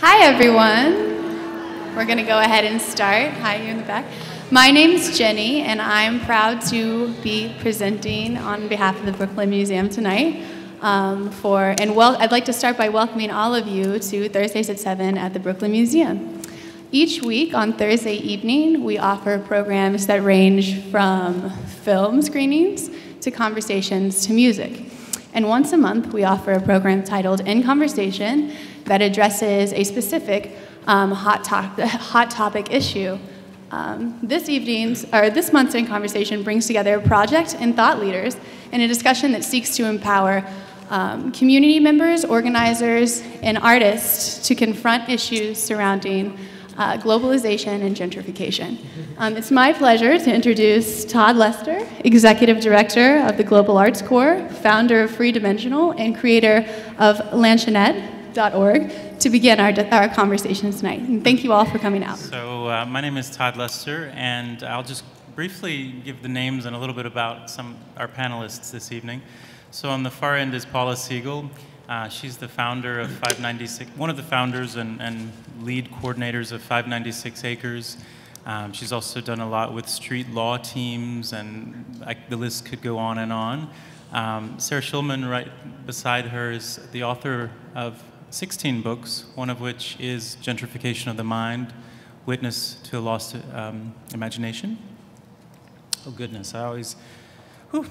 Hi, everyone. We're going to go ahead and start. Hi, you in the back. My name's Jenny, and I'm proud to be presenting on behalf of the Brooklyn Museum tonight. Um, for and well, I'd like to start by welcoming all of you to Thursdays at 7 at the Brooklyn Museum. Each week on Thursday evening, we offer programs that range from film screenings to conversations to music. And once a month, we offer a program titled In Conversation that addresses a specific um, hot, hot topic issue. Um, this evening's or this month's In Conversation brings together project and thought leaders in a discussion that seeks to empower um, community members, organizers, and artists to confront issues surrounding uh, globalization and gentrification. Um, it's my pleasure to introduce Todd Lester, Executive Director of the Global Arts Corps, founder of freeDimensional, and creator of Lanchonete.org, to begin our, our conversation tonight. And thank you all for coming out. So, uh, my name is Todd Lester, and I'll just briefly give the names and a little bit about some our panelists this evening. So, on the far end is Paula Segal. Uh, she's the founder of 596, one of the founders and, and lead coordinators of 596 Acres. Um, she's also done a lot with street law teams, and like, the list could go on and on. Um, Sarah Schulman, right beside her, is the author of 16 books, one of which is Gentrification of the Mind Witness to a Lost um, Imagination. Oh, goodness, I always, whew,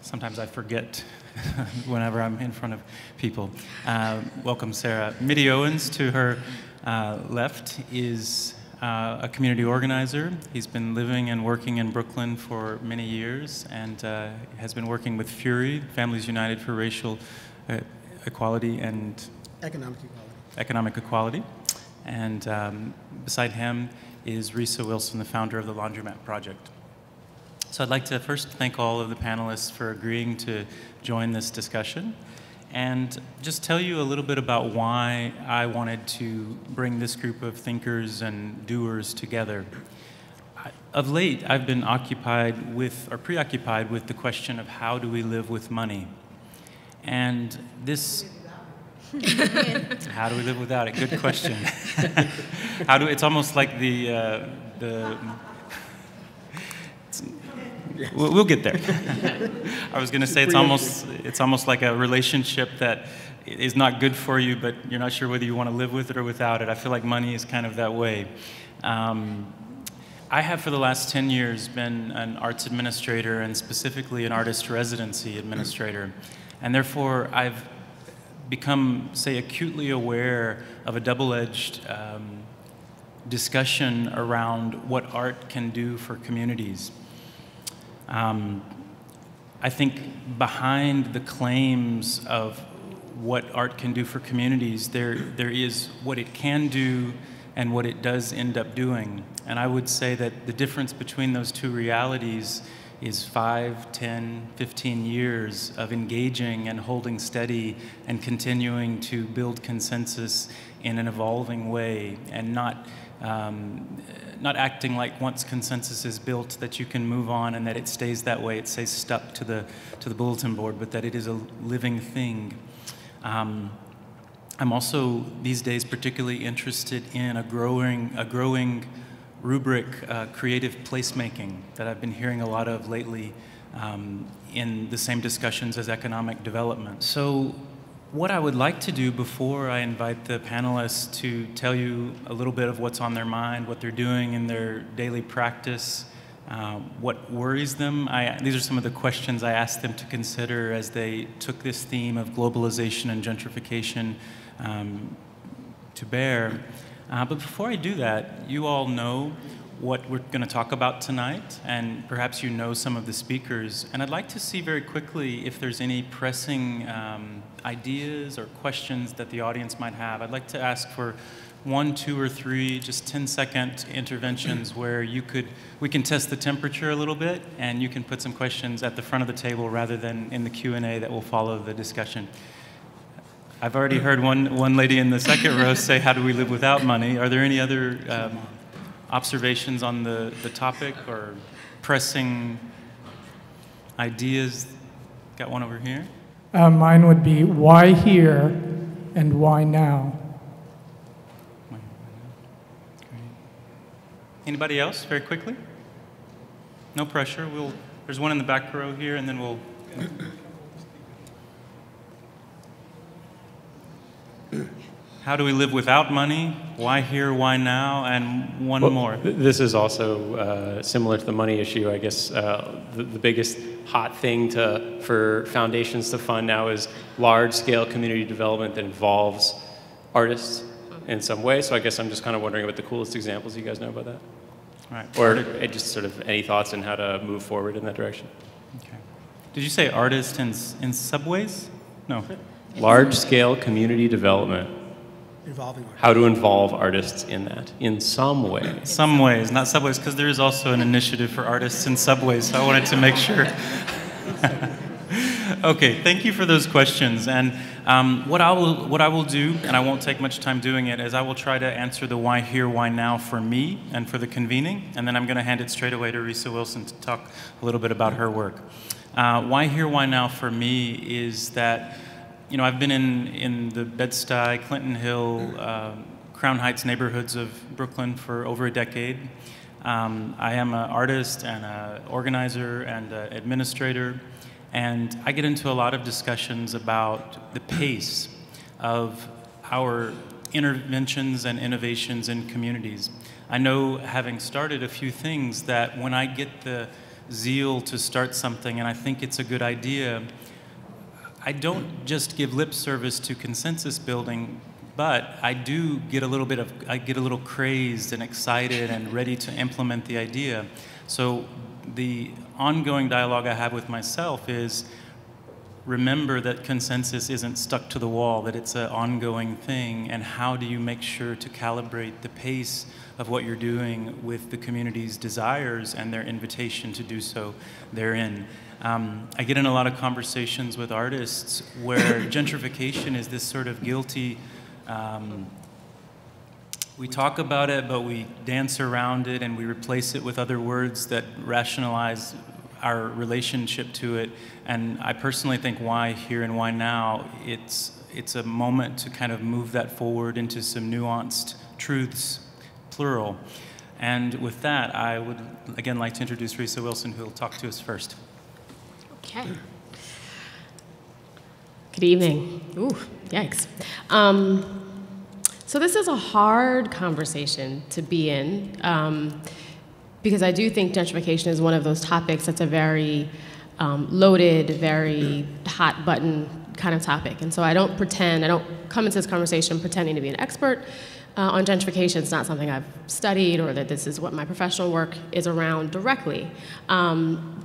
sometimes I forget whenever I'm in front of people. Uh, welcome, Sarah. Mitty Owens, to her uh, left, is uh, a community organizer. He's been living and working in Brooklyn for many years and uh, has been working with FUREE, Families United for Racial uh, Equality and Economic equality. Economic Equality. And um, beside him is Risë Wilson, the founder of the Laundromat Project. So I'd like to first thank all of the panelists for agreeing to join this discussion and just tell you a little bit about why I wanted to bring this group of thinkers and doers together. Of late, I've been occupied with, or preoccupied with, the question of how do we live with money? And this. how do we live without it? Good question. how do it's almost like the uh, the We'll, we'll get there. I was going to say it's almost it's almost like a relationship that is not good for you, but you're not sure whether you want to live with it or without it. I feel like money is kind of that way. Um, I have for the last 10 years been an arts administrator and specifically an artist residency administrator. And therefore, I've become, say, acutely aware of a double edged um, discussion around what art can do for communities. Um, I think behind the claims of what art can do for communities, there, there is what it can do and what it does end up doing. And I would say that the difference between those two realities is 5, 10, 15 years of engaging and holding steady and continuing to build consensus in an evolving way and not um, not acting like once consensus is built that you can move on and that it stays that way, it stays stuck to the, to the bulletin board, but that it is a living thing. Um, I'm also these days particularly interested in a growing, a growing rubric, uh, creative placemaking, that I've been hearing a lot of lately um, in the same discussions as economic development. So what I would like to do before I invite the panelists to tell you a little bit of what's on their mind, what they're doing in their daily practice, uh, what worries them. I, these are some of the questions I asked them to consider as they took this theme of globalization and gentrification um, to bear. Uh, but before I do that, you all know what we're going to talk about tonight, and perhaps you know some of the speakers. And I'd like to see very quickly if there's any pressing um, ideas or questions that the audience might have. I'd like to ask for one, two, or three just 10 second interventions where you could, we can test the temperature a little bit and you can put some questions at the front of the table rather than in the Q&A that will follow the discussion. I've already heard one, one lady in the second row say, How do we live without money? Are there any other um, observations on the, the topic or pressing ideas? Got one over here. Uh, mine would be why here and why now? Anybody else, very quickly? No pressure. We'll, there's one in the back row here, and then we'll. How do we live without money? Why here? Why now? And one Well, more. th- This is also uh, similar to the money issue. I guess uh, the, the biggest hot thing to, for foundations to fund now is large scale community development that involves artists in some way. So I guess I'm just kind of wondering about the coolest examples you guys know about that. All right. Or just sort of any thoughts on how to move forward in that direction. Okay. Did you say artists in, in subways? No. Large scale community development. involving art. How to involve artists in that in some way. Some ways, not subways, because there is also an initiative for artists in subways. So I wanted to make sure. okay, thank you for those questions. And um, what I will what I will do, and I won't take much time doing it, is I will try to answer the why here, why now for me and for the convening, and then I'm going to hand it straight away to Risë Wilson to talk a little bit about her work. Uh, why here, why now for me is that you know, I've been in, in the Bed-Stuy, Clinton Hill, uh, Crown Heights neighborhoods of Brooklyn for over a decade. Um, I am an artist and an organizer and an administrator, and I get into a lot of discussions about the pace of our interventions and innovations in communities. I know, having started a few things, that when I get the zeal to start something and I think it's a good idea, I don't just give lip service to consensus building, but I do get a little bit of, I get a little crazed and excited and ready to implement the idea. So the ongoing dialogue I have with myself is remember that consensus isn't stuck to the wall, that it's an ongoing thing, and how do you make sure to calibrate the pace of what you're doing with the community's desires and their invitation to do so therein. Um, I get in a lot of conversations with artists where gentrification is this sort of guilty. Um, we talk about it, but we dance around it and we replace it with other words that rationalize our relationship to it. And I personally think why here and why now, it's, it's a moment to kind of move that forward into some nuanced truths, plural. And with that, I would again like to introduce Risë Wilson, who will talk to us first. Okay. Good evening. Ooh, yikes. Um, so this is a hard conversation to be in um, because I do think gentrification is one of those topics that's a very um, loaded, very hot button kind of topic. And so I don't pretend, I don't come into this conversation pretending to be an expert uh, on gentrification. It's not something I've studied or that this is what my professional work is around directly. Um,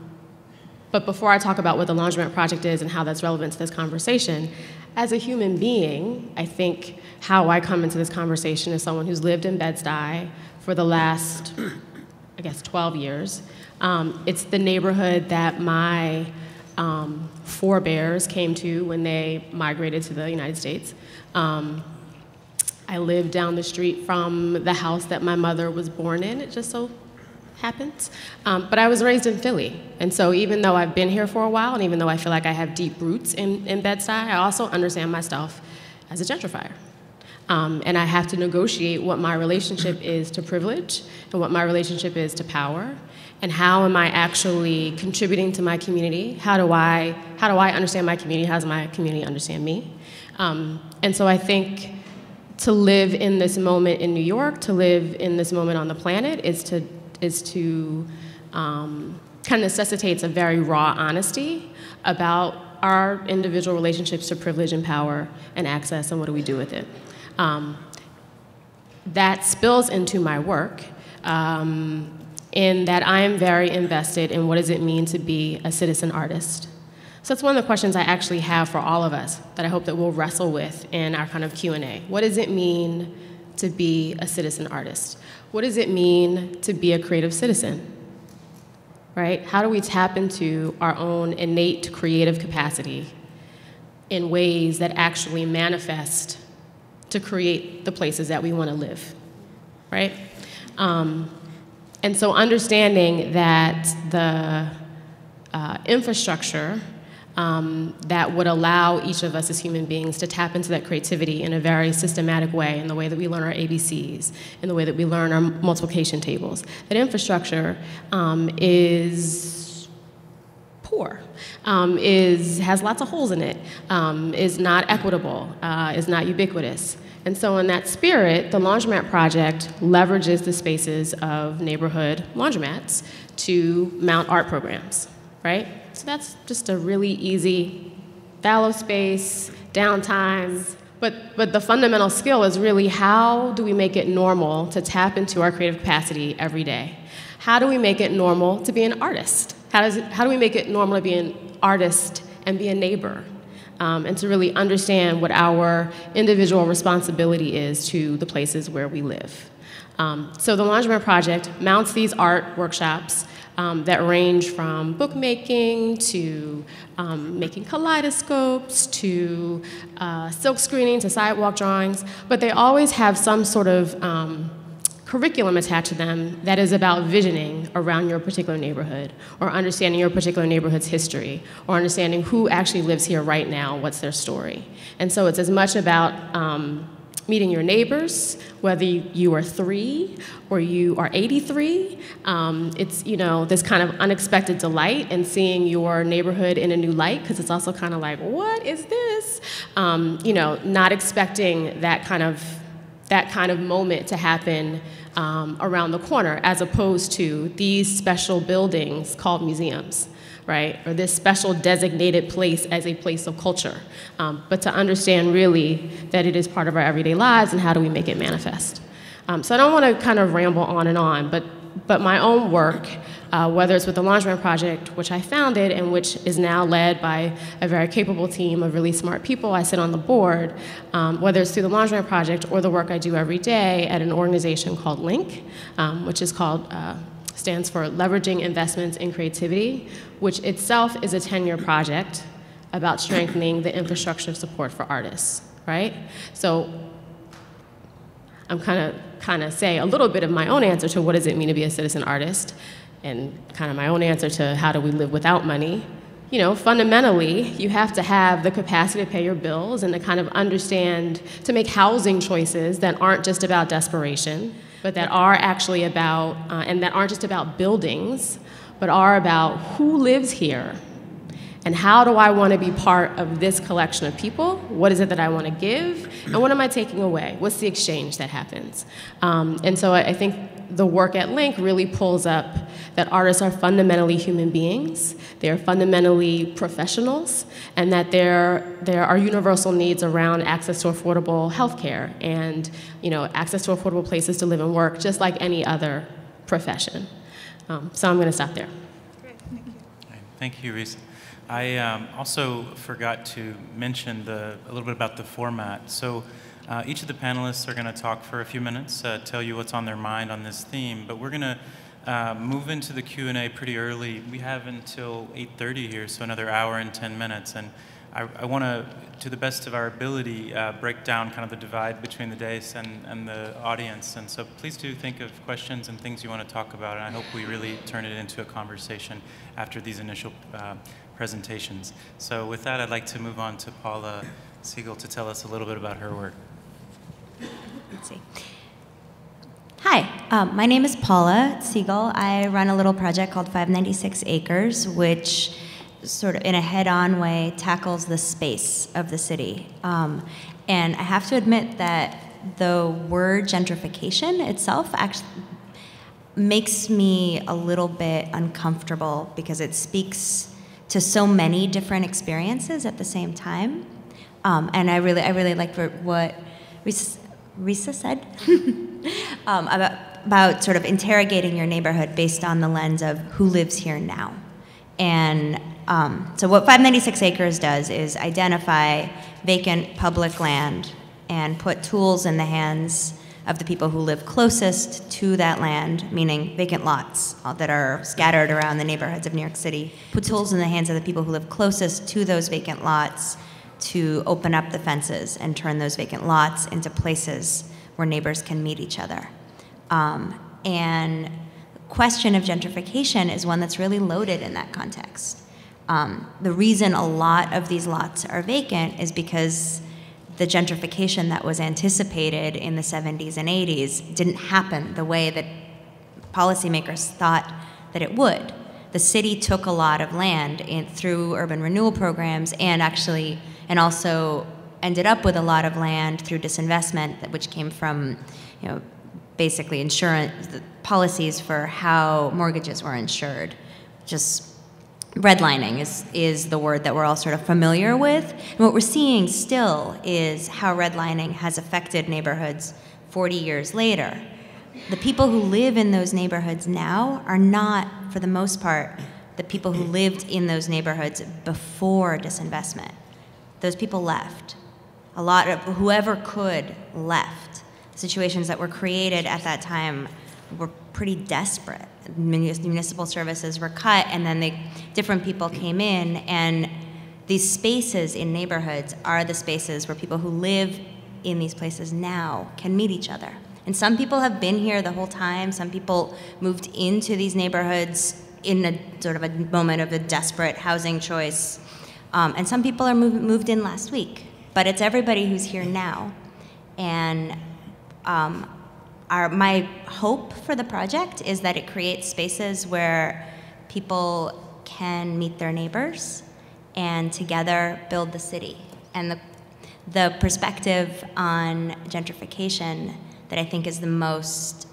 but before I talk about what the Laundromat Project is and how that's relevant to this conversation, as a human being, I think how I come into this conversation is someone who's lived in Bed-Stuy for the last, I guess, 12 years. Um, it's the neighborhood that my um, forebears came to when they migrated to the United States. Um, I lived down the street from the house that my mother was born in. It just so happens. Um, but I was raised in Philly. And so even though I've been here for a while, and even though I feel like I have deep roots in, in Bed-Stuy, I also understand myself as a gentrifier. Um, and I have to negotiate what my relationship is to privilege and what my relationship is to power. And how am I actually contributing to my community? How do I, how do I understand my community? How does my community understand me? Um, and so I think to live in this moment in New York, to live in this moment on the planet, is to is to um, kind of necessitates a very raw honesty about our individual relationships to privilege and power and access, and what do we do with it. Um, that spills into my work. Um, in that I am very invested in what does it mean to be a citizen artist. So that's one of the questions I actually have for all of us that I hope that we'll wrestle with in our kind of Q&A. What does it mean to be a citizen artist? What does it mean to be a creative citizen? Right? How do we tap into our own innate creative capacity in ways that actually manifest to create the places that we want to live? Right? Um, and so understanding that the uh, infrastructure um, that would allow each of us as human beings to tap into that creativity in a very systematic way in the way that we learn our ABCs, in the way that we learn our multiplication tables. That infrastructure um, is poor, um, is, has lots of holes in it, um, is not equitable, uh, is not ubiquitous. And so, in that spirit, the Laundromat Project leverages the spaces of neighborhood laundromats to mount art programs, right? So, that's just a really easy fallow space, downtime. But, but the fundamental skill is really how do we make it normal to tap into our creative capacity every day? How do we make it normal to be an artist? How, does how do we make it normal to be an artist and be a neighbor? um, and to really understand what our individual responsibility is to the places where we live. Um, so the Laundromat Project mounts these art workshops um, that range from bookmaking to um, making kaleidoscopes to uh, silk screening to sidewalk drawings, but they always have some sort of um, curriculum attached to them that is about visioning around your particular neighborhood or understanding your particular neighborhood's history or understanding who actually lives here right now, what's their story. And so it's as much about um, meeting your neighbors, whether you are three or you are 83. Um, it's, you know, this kind of unexpected delight in seeing your neighborhood in a new light, because it's also kind of like, what is this? Um, you know, not expecting that kind of that kind of moment to happen um, around the corner, as opposed to these special buildings called museums, right? Or this special designated place as a place of culture. Um, but to understand really that it is part of our everyday lives and how do we make it manifest. Um, so I don't want to kind of ramble on and on, but, but my own work uh, whether it's with the Laundromat Project, which I founded and which is now led by a very capable team of really smart people. I sit on the board, um, whether it's through the Laundromat Project or the work I do every day at an organization called LINC, um, which is called uh, stands for Leveraging Investments in Creativity, which itself is a 10-year project about strengthening the infrastructure of support for artists, right? So I'm kind of kind of say a little bit of my own answer to what does it mean to be a citizen artist and kind of my own answer to how do we live without money, you know, fundamentally, you have to have the capacity to pay your bills and to kind of understand, to make housing choices that aren't just about desperation, but that are actually about, uh, and that aren't just about buildings, but are about who lives here and how do I want to be part of this collection of people? What is it that I want to give? And what am I taking away? What's the exchange that happens? Um, and so I, I think the work at LINC really pulls up that artists are fundamentally human beings, they are fundamentally professionals, and that there, there are universal needs around access to affordable health care and you know, access to affordable places to live and work, just like any other profession. Um, so I'm going to stop there. Great, thank you. Thank you, Reese. I um, also forgot to mention the, a little bit about the format. So uh, each of the panelists are going to talk for a few minutes, uh, tell you what's on their mind on this theme, but we're going to uh, move into the Q&A pretty early. We have until 8.30 here, so another hour and 10 minutes. And I, I want to, to the best of our ability, uh, break down kind of the divide between the dais and, and the audience. And so please do think of questions and things you want to talk about. And I hope we really turn it into a conversation after these initial uh, presentations. So with that, I'd like to move on to Paula Segal to tell us a little bit about her work. Let's see. Hi, um, my name is Paula Segal. I run a little project called 596 Acres, which sort of in a head-on way tackles the space of the city. Um, and I have to admit that the word gentrification itself actually makes me a little bit uncomfortable because it speaks to so many different experiences at the same time. Um, and I really, I really liked what Risë, said um, about, about sort of interrogating your neighborhood based on the lens of who lives here now. And um, so what 596 Acres does is identify vacant public land and put tools in the hands of the people who live closest to that land, meaning vacant lots uh, that are scattered around the neighborhoods of New York City, put tools in the hands of the people who live closest to those vacant lots to open up the fences and turn those vacant lots into places where neighbors can meet each other. Um, and the question of gentrification is one that's really loaded in that context. Um, the reason a lot of these lots are vacant is because the gentrification that was anticipated in the 70s and 80s didn't happen the way that policymakers thought that it would. The city took a lot of land in, through urban renewal programs and actually, and also ended up with a lot of land through disinvestment, which came from, you know, basically insurance policies for how mortgages were insured. Just redlining is, is the word that we're all sort of familiar with. And what we're seeing still is how redlining has affected neighborhoods 40 years later. The people who live in those neighborhoods now are not, for the most part, the people who lived in those neighborhoods before disinvestment. Those people left. A lot of whoever could left. Situations that were created at that time were pretty desperate. Municipal services were cut, and then they, different people came in, and these spaces in neighborhoods are the spaces where people who live in these places now can meet each other. And some people have been here the whole time. Some people moved into these neighborhoods in a sort of a moment of a desperate housing choice. Um, and some people are move, moved in last week. But it's everybody who's here now. And um, our, my hope for the project is that it creates spaces where people can meet their neighbors and together build the city. And the, the perspective on gentrification that I think is the most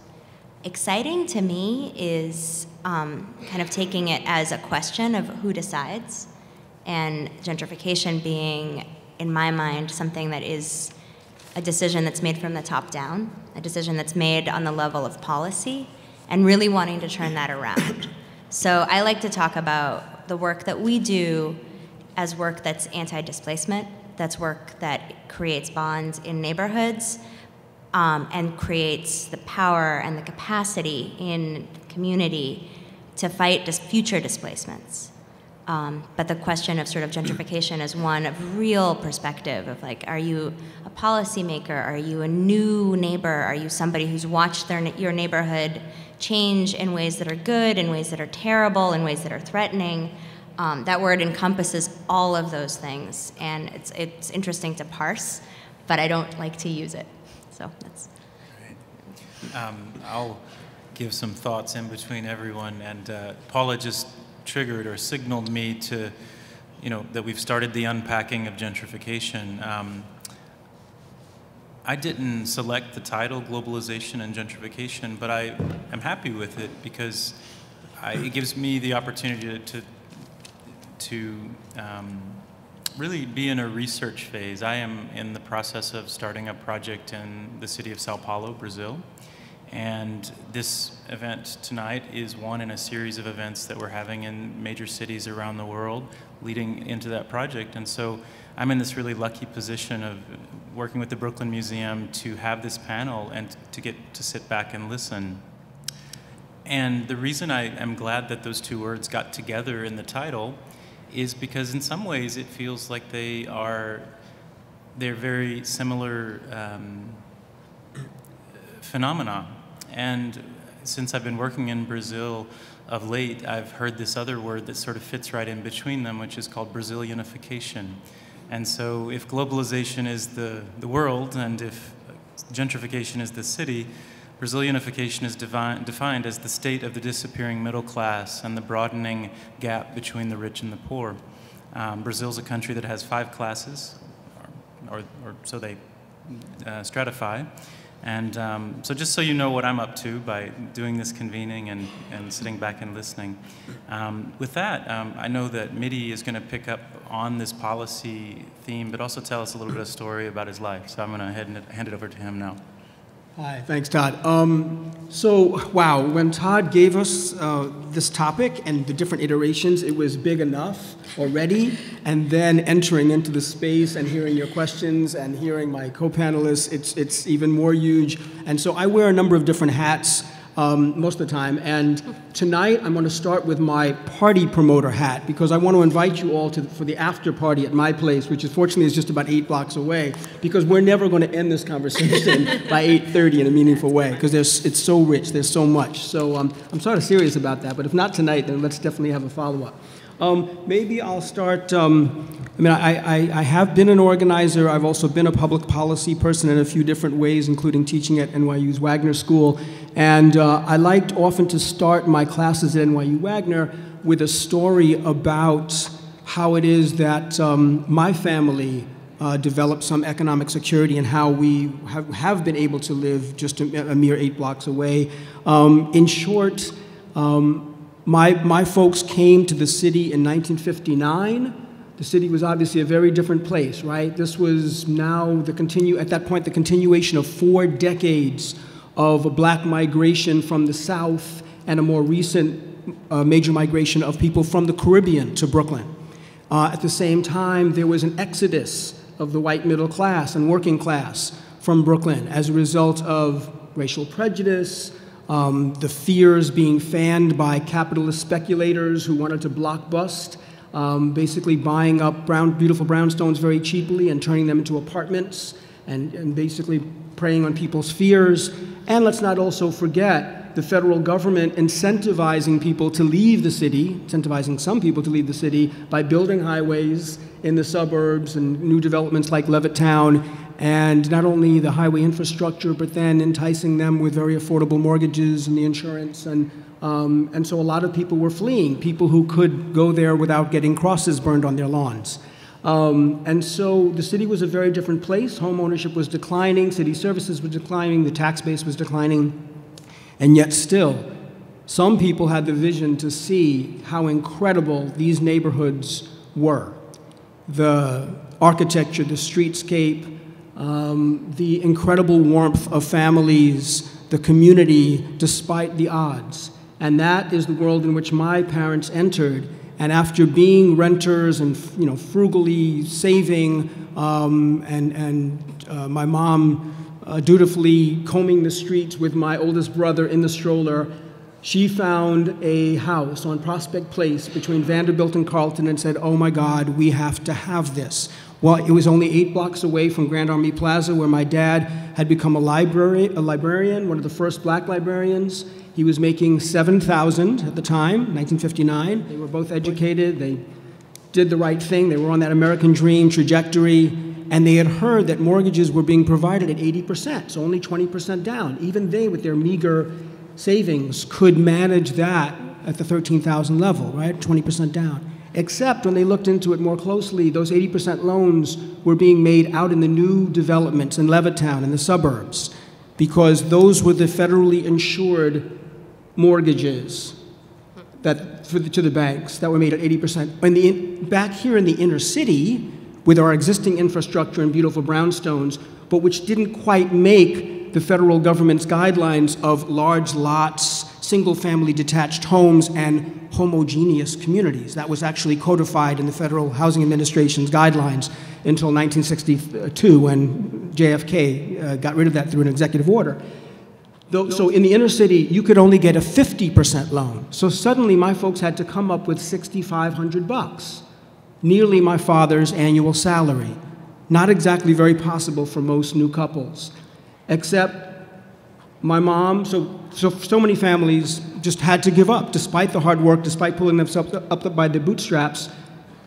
exciting to me is um, kind of taking it as a question of who decides, and gentrification being, in my mind, something that is a decision that's made from the top down, a decision that's made on the level of policy, and really wanting to turn that around. so I like to talk about the work that we do as work that's anti displacement, that's work that creates bonds in neighborhoods. Um, and creates the power and the capacity in community to fight dis- future displacements. Um, but the question of sort of gentrification is one of real perspective of like, are you a policymaker? Are you a new neighbor? Are you somebody who's watched their, your neighborhood change in ways that are good, in ways that are terrible, in ways that are threatening? Um, that word encompasses all of those things, and it's, it's interesting to parse, but I don't like to use it. So that's. Um, I'll give some thoughts in between everyone, and uh, Paula just triggered or signaled me to, you know, that we've started the unpacking of gentrification. Um, I didn't select the title globalization and gentrification, but I am happy with it because I, it gives me the opportunity to to, um, really be in a research phase. I am in the process of starting a project in the city of Sao Paulo, Brazil. And this event tonight is one in a series of events that we're having in major cities around the world leading into that project. And so I'm in this really lucky position of working with the Brooklyn Museum to have this panel and to get to sit back and listen. And the reason I am glad that those two words got together in the title is because in some ways it feels like they are they're very similar um, phenomena and since I've been working in Brazil of late, I've heard this other word that sort of fits right in between them, which is called Brazilianification. And so, if globalization is the, the world and if gentrification is the city, Brazilianification is devi- defined as the state of the disappearing middle class and the broadening gap between the rich and the poor. Um, Brazil is a country that has five classes, or, or, or so they uh, stratify. And um, so, just so you know what I'm up to by doing this convening and, and sitting back and listening. Um, with that, um, I know that Mitty is going to pick up on this policy theme, but also tell us a little bit of story about his life. So, I'm going to hand it over to him now. Hi, thanks, Todd. Um, so, wow, when Todd gave us uh, this topic and the different iterations, it was big enough already. And then entering into the space and hearing your questions and hearing my co panelists, it's, it's even more huge. And so, I wear a number of different hats um, most of the time. And tonight I'm going to start with my party promoter hat because I want to invite you all to, for the after party at my place, which is fortunately is just about eight blocks away, because we're never going to end this conversation by 8:30 in a meaningful way because it's so rich, there's so much. So um, I'm sort of serious about that. But if not tonight, then let's definitely have a follow-up. Um, maybe I'll start. Um, I mean, I, I, I, have been an organizer. I've also been a public policy person in a few different ways, including teaching at NYU's Wagner School. And uh, I liked often to start my classes at NYU Wagner with a story about how it is that um, my family uh, developed some economic security and how we have, have been able to live just a, a mere eight blocks away. Um, in short, um, my, my folks came to the city in 1959 the city was obviously a very different place, right? This was now the continue at that point the continuation of four decades of a black migration from the south and a more recent uh, major migration of people from the Caribbean to Brooklyn. Uh, at the same time, there was an exodus of the white middle class and working class from Brooklyn as a result of racial prejudice, um, the fears being fanned by capitalist speculators who wanted to block bust um, basically buying up brown, beautiful brownstones very cheaply and turning them into apartments and, and basically preying on people's fears. And let's not also forget the federal government incentivizing people to leave the city, incentivizing some people to leave the city by building highways in the suburbs and new developments like Levittown, and not only the highway infrastructure, but then enticing them with very affordable mortgages and the insurance and um, and so a lot of people were fleeing, people who could go there without getting crosses burned on their lawns. Um, and so the city was a very different place. Home ownership was declining, city services were declining, the tax base was declining. And yet, still, some people had the vision to see how incredible these neighborhoods were. The architecture, the streetscape, um, the incredible warmth of families, the community despite the odds. And that is the world in which my parents entered. And after being renters and you know, frugally saving, um, and, and uh, my mom uh, dutifully combing the streets with my oldest brother in the stroller, she found a house on Prospect Place between Vanderbilt and Carlton and said, Oh my God, we have to have this. Well, it was only eight blocks away from Grand Army Plaza, where my dad had become a, library, a librarian, one of the first black librarians. He was making 7,000 at the time, 1959. They were both educated. They did the right thing. They were on that American dream trajectory. And they had heard that mortgages were being provided at 80%, so only 20% down. Even they, with their meager savings, could manage that at the 13,000 level, right? 20% down. Except when they looked into it more closely, those 80% loans were being made out in the new developments in Levittown, in the suburbs, because those were the federally insured mortgages that, the, to the banks that were made at 80%. In the, back here in the inner city, with our existing infrastructure and beautiful brownstones, but which didn't quite make the federal government's guidelines of large lots, single family detached homes, and homogeneous communities. That was actually codified in the Federal Housing Administration's guidelines until 1962 when JFK uh, got rid of that through an executive order. So in the inner city, you could only get a 50% loan. So suddenly my folks had to come up with 6,500 bucks, nearly my father's annual salary. Not exactly very possible for most new couples, except my mom, so, so, so many families just had to give up, despite the hard work, despite pulling themselves up, by the bootstraps.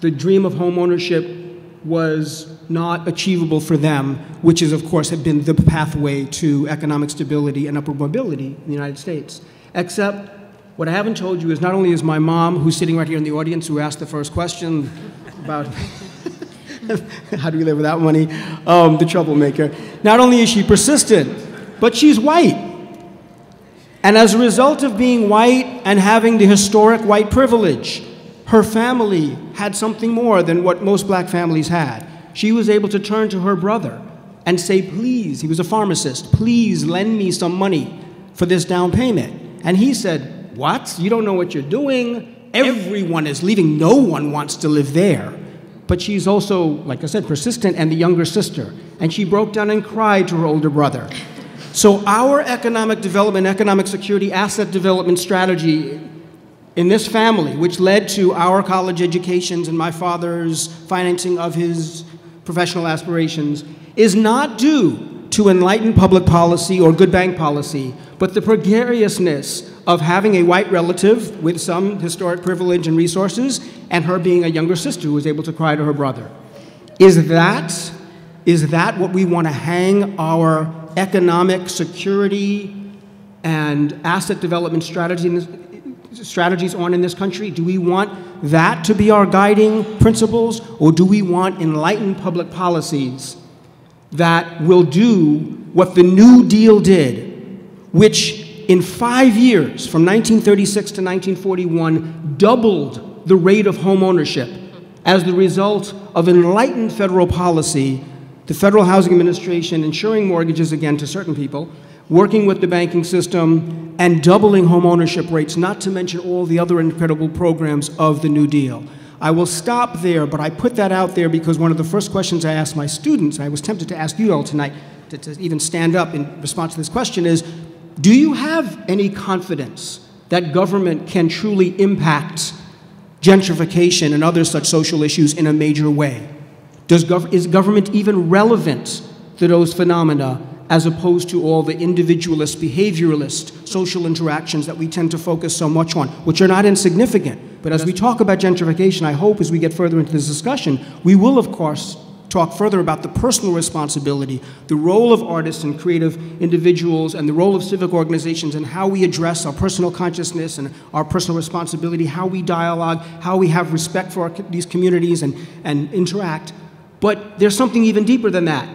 The dream of home ownership was not achievable for them, which is, of course, had been the pathway to economic stability and upward mobility in the United States. Except, what I haven't told you is not only is my mom, who's sitting right here in the audience, who asked the first question about how do we live without money, um, the troublemaker, not only is she persistent, but she's white. And as a result of being white and having the historic white privilege, her family had something more than what most black families had she was able to turn to her brother and say, Please, he was a pharmacist, please lend me some money for this down payment. And he said, What? You don't know what you're doing. Everyone is leaving. No one wants to live there. But she's also, like I said, persistent and the younger sister. And she broke down and cried to her older brother. So, our economic development, economic security, asset development strategy in this family, which led to our college educations and my father's financing of his professional aspirations is not due to enlightened public policy or good bank policy, but the precariousness of having a white relative with some historic privilege and resources and her being a younger sister who was able to cry to her brother. Is that, is that what we want to hang our economic security and asset development strategy strategies on in this country? Do we want that to be our guiding principles, or do we want enlightened public policies that will do what the New Deal did, which in five years, from 1936 to 1941, doubled the rate of home ownership as the result of enlightened federal policy, the Federal Housing Administration insuring mortgages again to certain people, working with the banking system, and doubling home ownership rates, not to mention all the other incredible programs of the New Deal. I will stop there, but I put that out there because one of the first questions I asked my students, I was tempted to ask you all tonight to, to even stand up in response to this question, is do you have any confidence that government can truly impact gentrification and other such social issues in a major way? Does gov is government even relevant to those phenomena as opposed to all the individualist, behavioralist social interactions that we tend to focus so much on, which are not insignificant. But as we talk about gentrification, I hope as we get further into this discussion, we will, of course, talk further about the personal responsibility, the role of artists and creative individuals, and the role of civic organizations, and how we address our personal consciousness and our personal responsibility, how we dialogue, how we have respect for our, these communities and, and interact. But there's something even deeper than that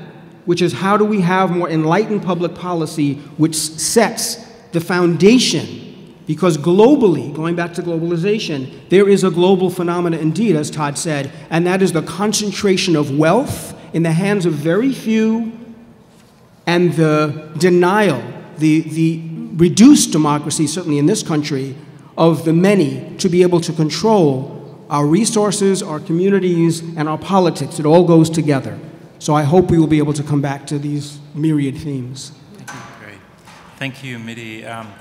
which is how do we have more enlightened public policy which sets the foundation because globally, going back to globalization, there is a global phenomenon indeed, as Todd said, and that is the concentration of wealth in the hands of very few and the denial, the, the reduced democracy, certainly in this country, of the many to be able to control our resources, our communities, and our politics. It all goes together. So I hope we will be able to come back to these myriad themes. Thank you. Great. Thank you, Mitty. Um,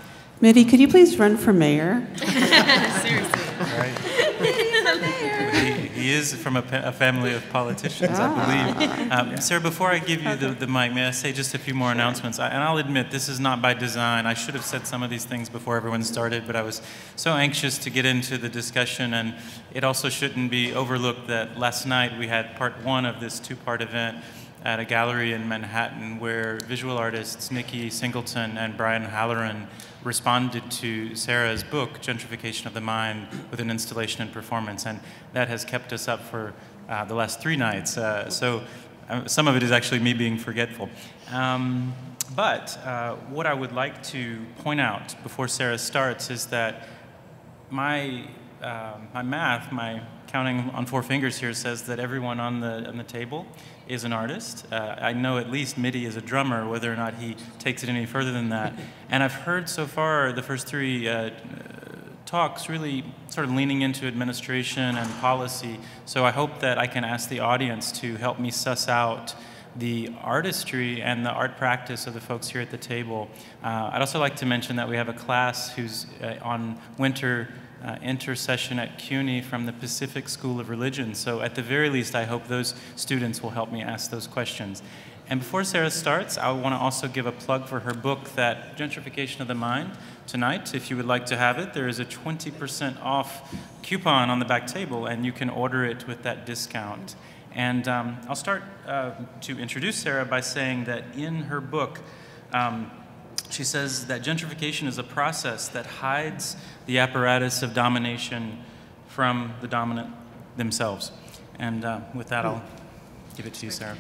Mitty, could you please run for mayor? Seriously. Right. he, he, is from a, a, family of politicians, ah. I believe. Um, Sarah, before I give you the, the mic, may I say just a few more announcements? I, and I'll admit, this is not by design. I should have said some of these things before everyone started, but I was so anxious to get into the discussion, and it also shouldn't be overlooked that last night we had part one of this two-part event at a gallery in Manhattan where visual artists Nikki Singleton and Brian Halloran responded to Sarah's book, Gentrification of the Mind, with an installation and performance. And that has kept us up for uh, the last three nights. Uh, so uh, some of it is actually me being forgetful. Um, but uh, what I would like to point out before Sarah starts is that my, uh, my math, my counting on four fingers here says that everyone on the, on the table is an artist. Uh, I know at least Mitty is a drummer, whether or not he takes it any further than that. And I've heard so far the first three uh, talks really sort of leaning into administration and policy. So I hope that I can ask the audience to help me suss out the artistry and the art practice of the folks here at the table. Uh, I'd also like to mention that we have a class who's uh, on winter uh, intercession at CUNY from the Pacific School of Religion. So at the very least, I hope those students will help me ask those questions. And before Sarah starts, I want to also give a plug for her book, that Gentrification of the Mind, tonight. If you would like to have it, there is a 20% off coupon on the back table, and you can order it with that discount. And um, I'll start uh, to introduce Sarah by saying that in her book, um, she says that gentrification is a process that hides the apparatus of domination from the dominant themselves. And uh, with that, I'll give it to you, Sarah.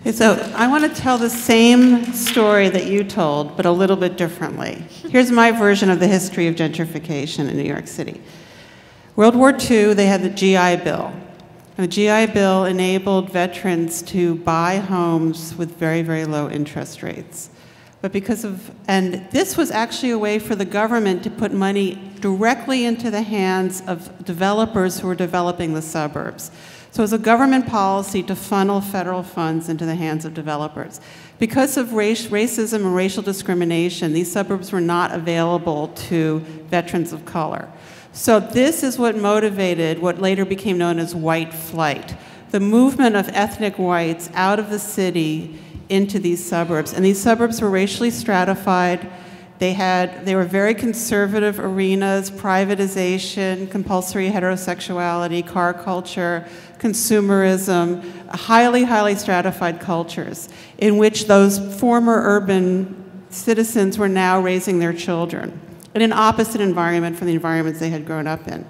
Okay, so I want to tell the same story that you told, but a little bit differently. Here's my version of the history of gentrification in New York City. World War II, they had the GI Bill. And the GI Bill enabled veterans to buy homes with very, very low interest rates but because of, and this was actually a way for the government to put money directly into the hands of developers who were developing the suburbs. So it was a government policy to funnel federal funds into the hands of developers. Because of race, racism and racial discrimination, these suburbs were not available to veterans of color. So this is what motivated what later became known as white flight, the movement of ethnic whites out of the city into these suburbs. And these suburbs were racially stratified. They, had, they were very conservative arenas, privatization, compulsory heterosexuality, car culture, consumerism, highly, highly stratified cultures in which those former urban citizens were now raising their children in an opposite environment from the environments they had grown up in.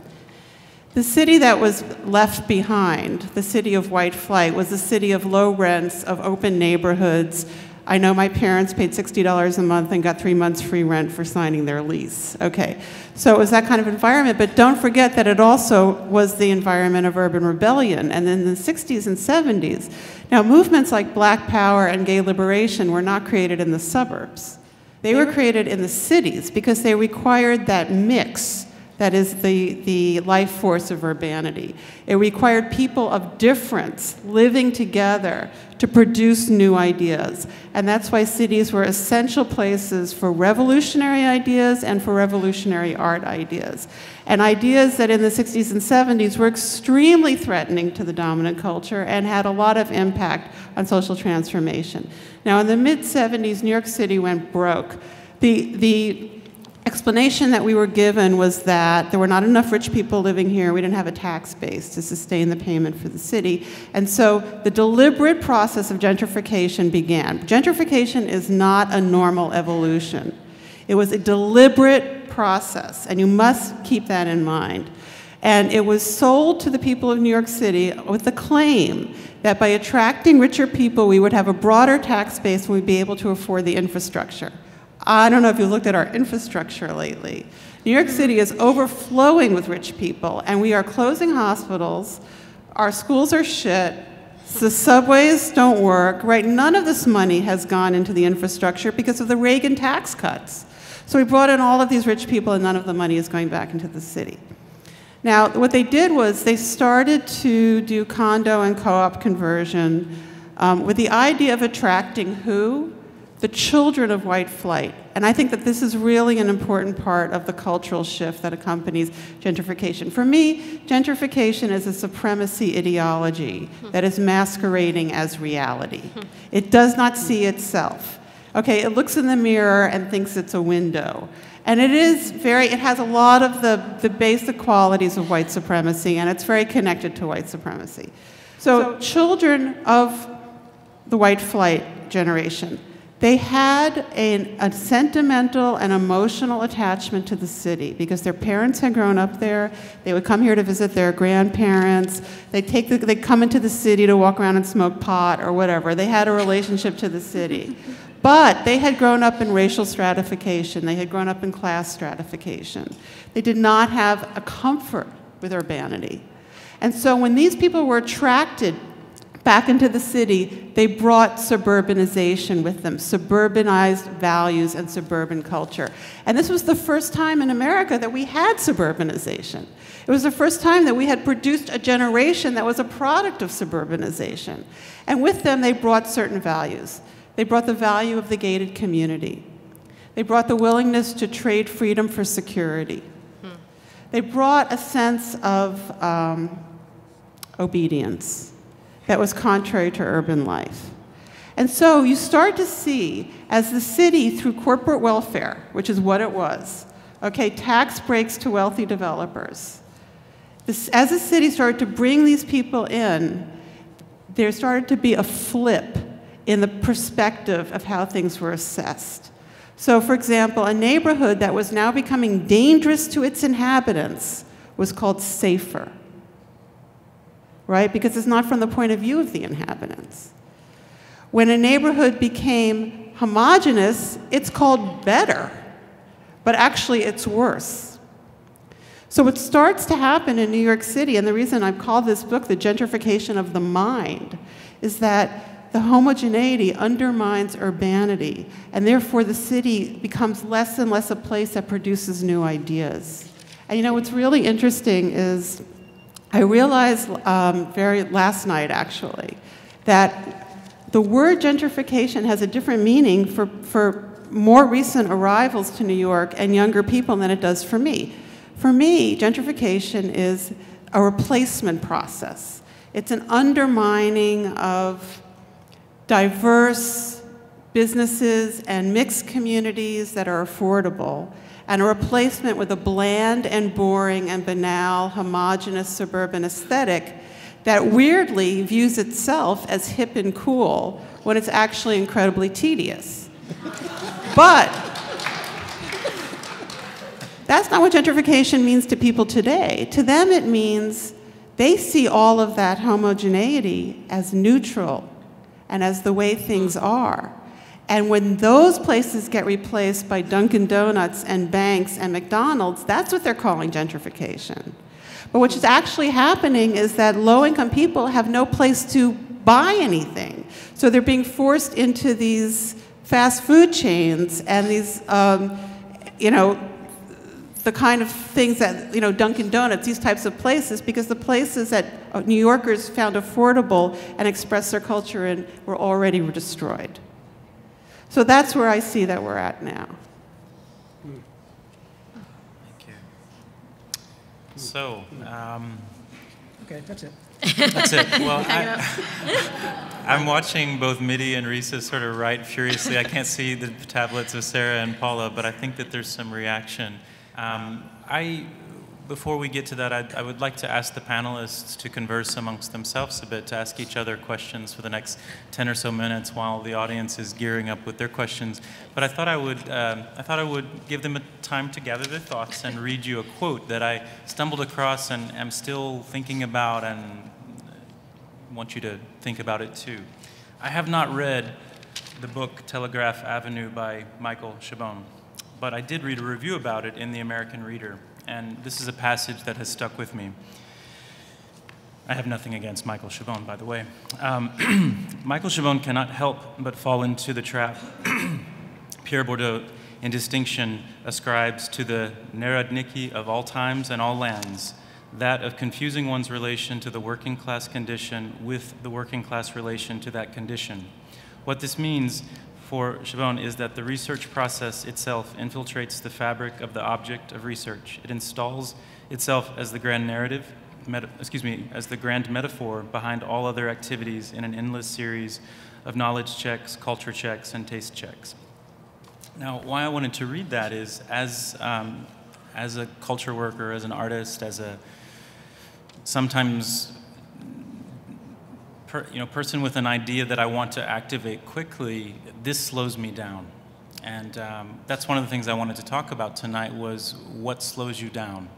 The city that was left behind, the city of White Flight, was a city of low rents, of open neighborhoods, I know my parents paid $60 a month and got three months free rent for signing their lease. Okay, so it was that kind of environment, but don't forget that it also was the environment of urban rebellion. And in the 60s and 70s, now movements like Black Power and gay liberation were not created in the suburbs. They were created in the cities because they required that mix that is the, the life force of urbanity. It required people of difference living together to produce new ideas. And that's why cities were essential places for revolutionary ideas and for revolutionary art ideas. And ideas that in the 60s and 70s were extremely threatening to the dominant culture and had a lot of impact on social transformation. Now, in the mid 70s, New York City went broke. The, the explanation that we were given was that there were not enough rich people living here. We didn't have a tax base to sustain the payment for the city. And so the deliberate process of gentrification began. Gentrification is not a normal evolution. It was a deliberate process, and you must keep that in mind. And it was sold to the people of New York City with the claim that by attracting richer people, we would have a broader tax base and we'd be able to afford the infrastructure. I don't know if you looked at our infrastructure lately. New York City is overflowing with rich people, and we are closing hospitals. Our schools are shit. The subways don't work, right? None of this money has gone into the infrastructure because of the Reagan tax cuts. So we brought in all of these rich people, and none of the money is going back into the city. Now, what they did was they started to do condo and co op conversion um, with the idea of attracting who? The children of white flight. And I think that this is really an important part of the cultural shift that accompanies gentrification. For me, gentrification is a supremacy ideology that is masquerading as reality. It does not see itself. Okay, it looks in the mirror and thinks it's a window. And it is very, it has a lot of the, the basic qualities of white supremacy, and it's very connected to white supremacy. So, so children of the white flight generation, they had a, a, sentimental and emotional attachment to the city because their parents had grown up there. They would come here to visit their grandparents. They'd, take the, they'd come into the city to walk around and smoke pot or whatever. They had a relationship to the city. But they had grown up in racial stratification, they had grown up in class stratification. They did not have a comfort with urbanity. And so when these people were attracted back into the city, they brought suburbanization with them, suburbanized values and suburban culture. And this was the first time in America that we had suburbanization. It was the first time that we had produced a generation that was a product of suburbanization. And with them, they brought certain values. They brought the value of the gated community. They brought the willingness to trade freedom for security. Hmm. They brought a sense of um, obedience that was contrary to urban life. And so you start to see, as the city, through corporate welfare, which is what it was, okay, tax breaks to wealthy developers. This, as the city started to bring these people in, there started to be a flip in the perspective of how things were assessed. So, for example, a neighborhood that was now becoming dangerous to its inhabitants was called safer right? Because it's not from the point of view of the inhabitants. When a neighborhood became homogenous, it's called better, but actually it's worse. So, what starts to happen in New York City, and the reason I've called this book The Gentrification of the Mind, is that the homogeneity undermines urbanity, and therefore the city becomes less and less a place that produces new ideas. And you know, what's really interesting is I realized um, very last night, actually, that the word gentrification has a different meaning for, for more recent arrivals to New York and younger people than it does for me. For me, gentrification is a replacement process. It's an undermining of diverse, businesses and mixed communities that are affordable, and a replacement with a bland and boring and banal, homogenous suburban aesthetic that weirdly views itself as hip and cool when it's actually incredibly tedious. but that's not what gentrification means to people today. To them, it means they see all of that homogeneity as neutral and as the way things are. And when those places get replaced by Dunkin' Donuts and banks and McDonald's, that's what they're calling gentrification. But what's actually happening is that low income people have no place to buy anything. So they're being forced into these fast food chains and these, um, you know, the kind of things that, you know, Dunkin' Donuts, these types of places, because the places that uh, New Yorkers found affordable and expressed their culture in were already destroyed. So that's where I see that we're at now. Thank you. So, um, Okay, that's it. that's it. Well, I, I'm watching both Mitty and Risë sort of write furiously. I can't see the tablets of Sarah and Paula, but I think that there's some reaction. Um, I, before we get to that, I'd, I would like to ask the panelists to converse amongst themselves a bit, to ask each other questions for the next 10 or so minutes while the audience is gearing up with their questions. But I thought I would, um, I thought I would give them a time to gather their thoughts and read you a quote that I stumbled across and am still thinking about and want you to think about it too. I have not read the book Telegraph Avenue by Michael Chabon, but I did read a review about it in the American Reader, and this is a passage that has stuck with me. I have nothing against Michael Chabon, by the way. Um, Michael Chabon cannot help but fall into the trap Pierre Bourdieu, in distinction, ascribes to the Narodniki of all times and all lands, that of confusing one's relation to the working class condition with the working class relation to that condition. What this means for Chabon is that the research process itself infiltrates the fabric of the object of research. It installs itself as the grand narrative, excuse me, as the grand metaphor behind all other activities in an endless series of knowledge checks, culture checks, and taste checks. Now, why I wanted to read that is as, um, as a culture worker, as an artist, as a sometimes per, you know, person with an idea that I want to activate quickly, this slows me down. And um, that's one of the things I wanted to talk about tonight was what slows you down?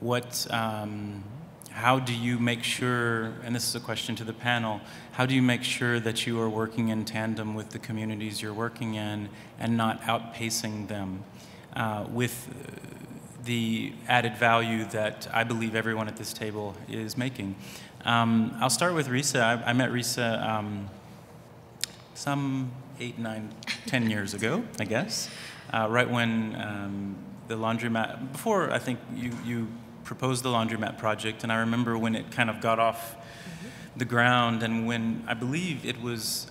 What, um, how do you make sure, and this is a question to the panel, how do you make sure that you are working in tandem with the communities you're working in and not outpacing them uh, with the added value that I believe everyone at this table is making? Um, I'll start with Risë. I, I met Risë um, some eight, nine, ten years ago, I guess, uh, right when um, the laundromat, before I think you, you proposed the laundromat project, and I remember when it kind of got off the ground, and when I believe it was,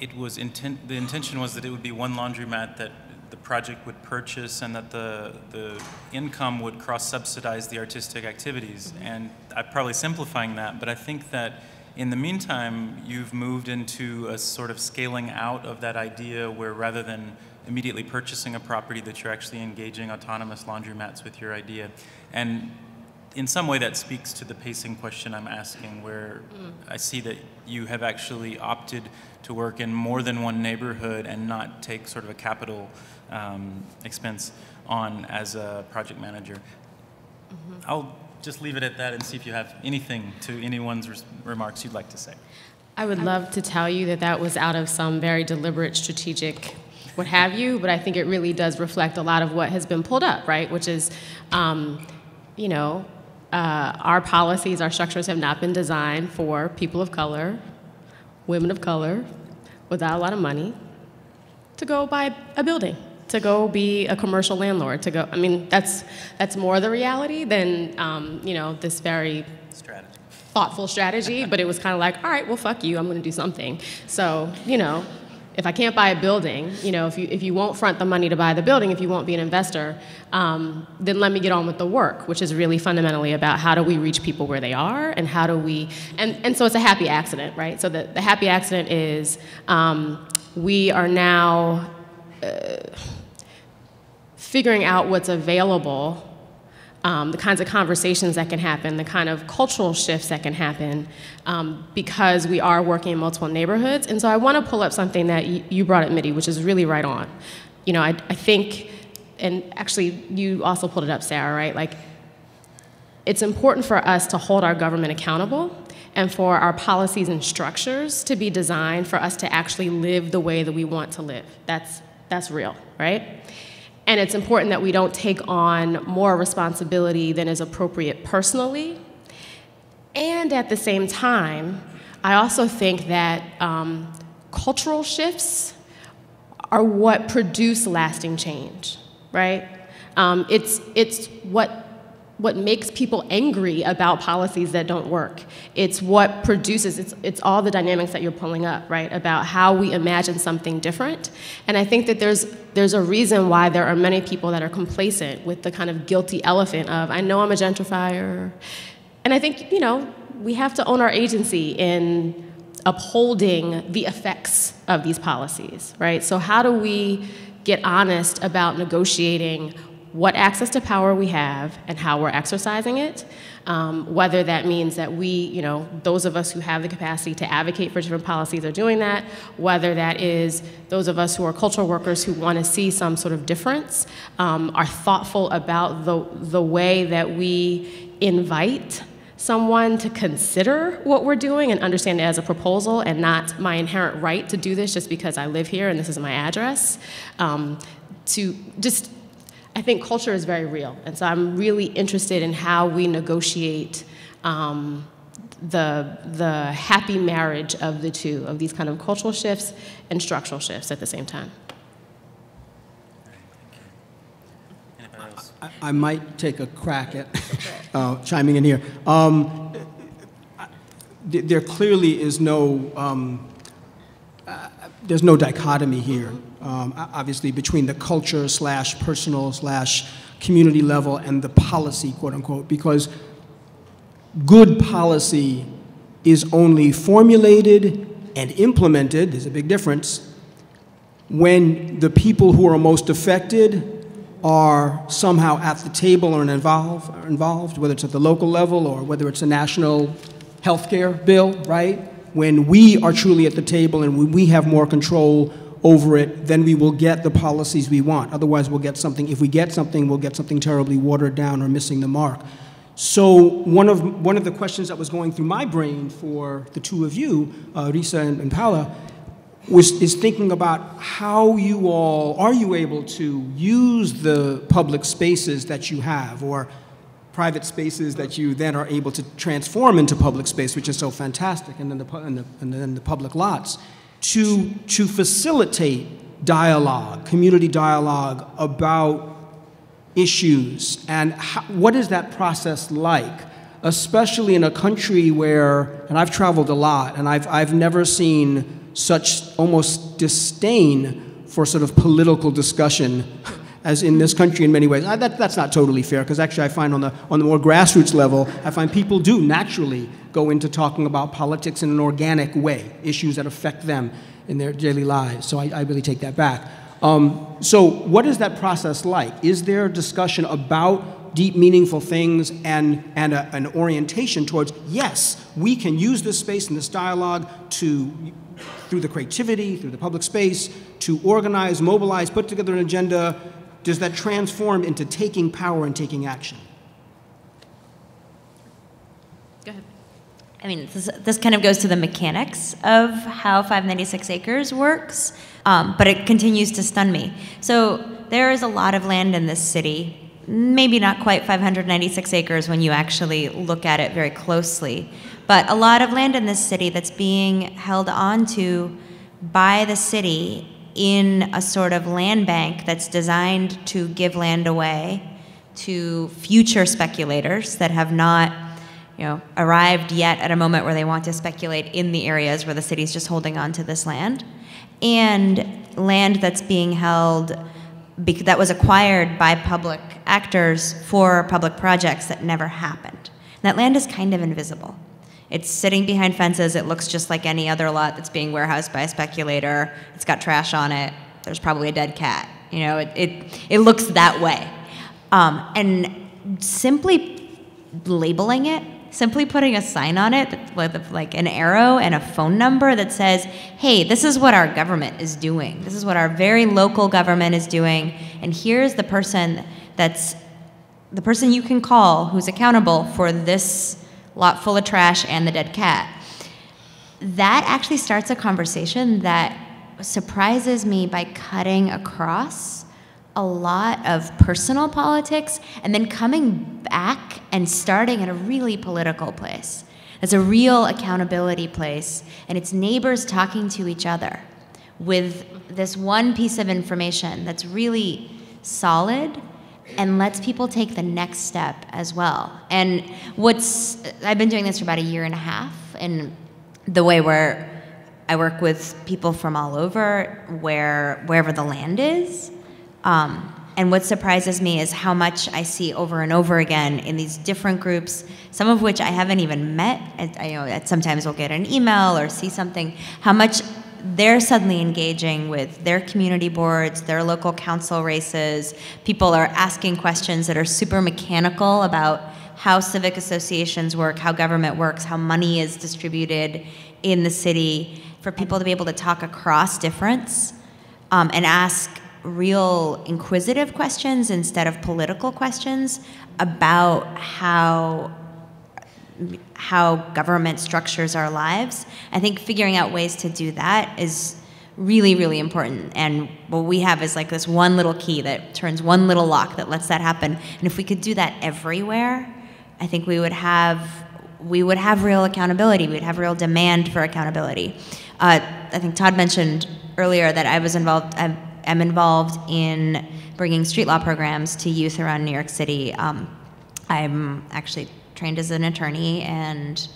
it was intent, the intention was that it would be one laundromat that the project would purchase and that the, the income would cross-subsidize the artistic activities. And I'm probably simplifying that, but I think that in the meantime, you've moved into a sort of scaling out of that idea where rather than immediately purchasing a property that you're actually engaging autonomous laundromats with your idea. And in some way that speaks to the pacing question I'm asking, where mm. I see that you have actually opted to work in more than one neighborhood and not take sort of a capital um, expense on as a project manager. Mm-hmm. I'll just leave it at that and see if you have anything to anyone's res- remarks you'd like to say. I would love to tell you that that was out of some very deliberate, strategic, what have you, but I think it really does reflect a lot of what has been pulled up, right? Which is, um, you know, uh, our policies, our structures have not been designed for people of color, women of color, without a lot of money, to go buy a building to go be a commercial landlord to go i mean that's that's more the reality than um, you know this very strategy. thoughtful strategy but it was kind of like all right well fuck you i'm going to do something so you know if i can't buy a building you know if you if you won't front the money to buy the building if you won't be an investor um, then let me get on with the work which is really fundamentally about how do we reach people where they are and how do we and and so it's a happy accident right? So the, the happy accident is um, we are now uh, figuring out what's available, um, the kinds of conversations that can happen, the kind of cultural shifts that can happen, um, because we are working in multiple neighborhoods. And so I want to pull up something that you brought up, Mitty, which is really right on. You know, I, I think, and actually you also pulled it up, Sarah, right? Like, it's important for us to hold our government accountable and for our policies and structures to be designed for us to actually live the way that we want to live. That's, that's real, right? And it's important that we don't take on more responsibility than is appropriate personally. And at the same time, I also think that um, cultural shifts are what produce lasting change, right? Um, it's, it's what what makes people angry about policies that don't work. It's what produces, it's, it's all the dynamics that you're pulling up, right, about how we imagine something different. And I think that there's, there's a reason why there are many people that are complacent with the kind of guilty elephant of, I know I'm a gentrifier. And I think, you know, we have to own our agency in upholding the effects of these policies, right? So, how do we get honest about negotiating what access to power we have and how we're exercising it. Um, whether that means that we, you know, those of us who have the capacity to advocate for different policies are doing that, whether that is those of us who are cultural workers who want to see some sort of difference, um, are thoughtful about the, the way that we invite someone to consider what we're doing and understand it as a proposal and not my inherent right to do this just because I live here and this is my address. Um, to just I think culture is very real. And so I'm really interested in how we negotiate um, the, the happy marriage of the two, of these kind of cultural shifts and structural shifts at the same time. I, I might take a crack at uh, chiming in here. Um, there clearly is no, um, uh, there's no dichotomy here um, obviously between the culture slash personal slash community level and the policy, quote unquote, because good policy is only formulated and implemented, there's a big difference, when the people who are most affected are somehow at the table or involved, involved, whether it's at the local level or whether it's a national health care bill, right? When we are truly at the table and we have more control over it, then we will get the policies we want. Otherwise, we'll get something, if we get something, we'll get something terribly watered down or missing the mark. So one of, one of the questions that was going through my brain for the two of you, uh, Risë and, and Paula, was, is thinking about how you all, are you able to use the public spaces that you have or private spaces that you then are able to transform into public space, which is so fantastic, and then the, and the, and then the public lots to, to facilitate dialogue, community dialogue about issues. And how, what is that process like? Especially in a country where, and I've traveled a lot, and I've, I've never seen such almost disdain for sort of political discussion as in this country in many ways. I, that, that's not totally fair, because actually I find on the, on the more grassroots level, I find people do naturally go into talking about politics in an organic way, issues that affect them in their daily lives. So I, I really take that back. Um, so, what is that process like? Is there discussion about deep, meaningful things and, and a, an orientation towards, yes, we can use this space and this dialogue to, through the creativity, through the public space, to organize, mobilize, put together an agenda? Does that transform into taking power and taking action? Go ahead. I mean, this, this kind of goes to the mechanics of how 596 acres works, um, but it continues to stun me. So there is a lot of land in this city, maybe not quite 596 acres when you actually look at it very closely, but a lot of land in this city that's being held onto by the city in a sort of land bank that's designed to give land away to future speculators that have not you know, arrived yet at a moment where they want to speculate in the areas where the city's just holding on to this land, and land that's being held that was acquired by public actors for public projects that never happened. that land is kind of invisible. It's sitting behind fences. It looks just like any other lot that's being warehoused by a speculator. It's got trash on it. There's probably a dead cat. You know, it, it, it looks that way. Um, and simply labeling it, simply putting a sign on it with like an arrow and a phone number that says, hey, this is what our government is doing. This is what our very local government is doing. And here's the person that's the person you can call who's accountable for this lot full of trash and the dead cat. That actually starts a conversation that surprises me by cutting across a lot of personal politics and then coming back and starting at a really political place. It's a real accountability place, and it's neighbors talking to each other with this one piece of information that's really solid and lets people take the next step as well. And what's, I've been doing this for about a year and a half, and the way where I work with people from all over, where, wherever the land is. Um, and what surprises me is how much I see over and over again in these different groups, some of which I haven't even met. I, know sometimes we'll get an email or see something, how much they're suddenly engaging with their community boards, their local council races. People are asking questions that are super mechanical about how civic associations work, how government works, how money is distributed in the city, for people to be able to talk across difference um, and ask real inquisitive questions instead of political questions about how how government structures our lives. I think figuring out ways to do that is really, really important. And what we have is like this one little key that turns one little lock that lets that happen. And if we could do that everywhere, I think we would have we would have real accountability. We'd have real demand for accountability. Uh, I think Todd mentioned earlier that I was involved. I am involved in bringing street law programs to youth around New York City. Um, I'm actually trained as an attorney, and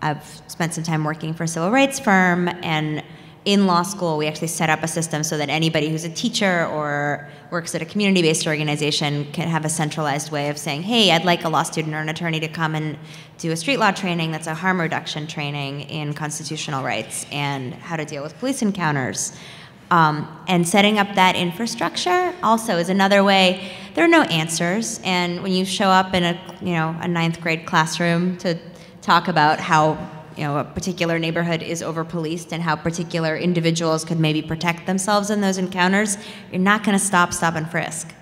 I've spent some time working for a civil rights firm. And in law school, we actually set up a system so that anybody who's a teacher or works at a community based organization can have a centralized way of saying, hey, I'd like a law student or an attorney to come and do a street law training that's a harm reduction training in constitutional rights and how to deal with police encounters. Um, and setting up that infrastructure also is another way. There are no answers, and when you show up in a you know a ninth grade classroom to talk about how you know a particular neighborhood is over policed and how particular individuals could maybe protect themselves in those encounters, you're not going to stop, stop and frisk,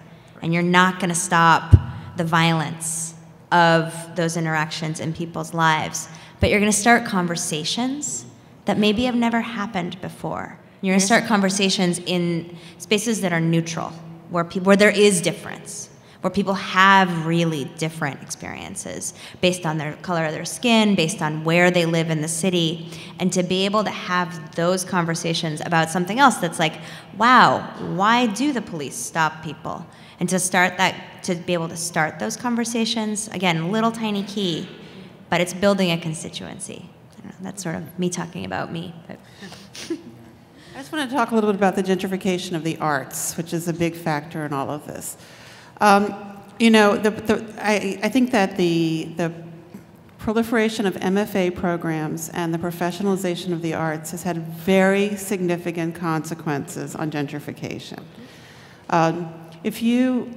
and you're not going to stop the violence of those interactions in people's lives. But you're going to start conversations that maybe have never happened before you're going to start conversations in spaces that are neutral, where, people, where there is difference, where people have really different experiences based on their color of their skin, based on where they live in the city, and to be able to have those conversations about something else that's like, wow, why do the police stop people? And to start that, to be able to start those conversations, again, little tiny key, but it's building a constituency. That's sort of me talking about me. But. I just want to talk a little bit about the gentrification of the arts, which is a big factor in all of this. Um, you know, the, the, I, I think that the, the proliferation of MFA programs and the professionalization of the arts has had very significant consequences on gentrification. Um, if you,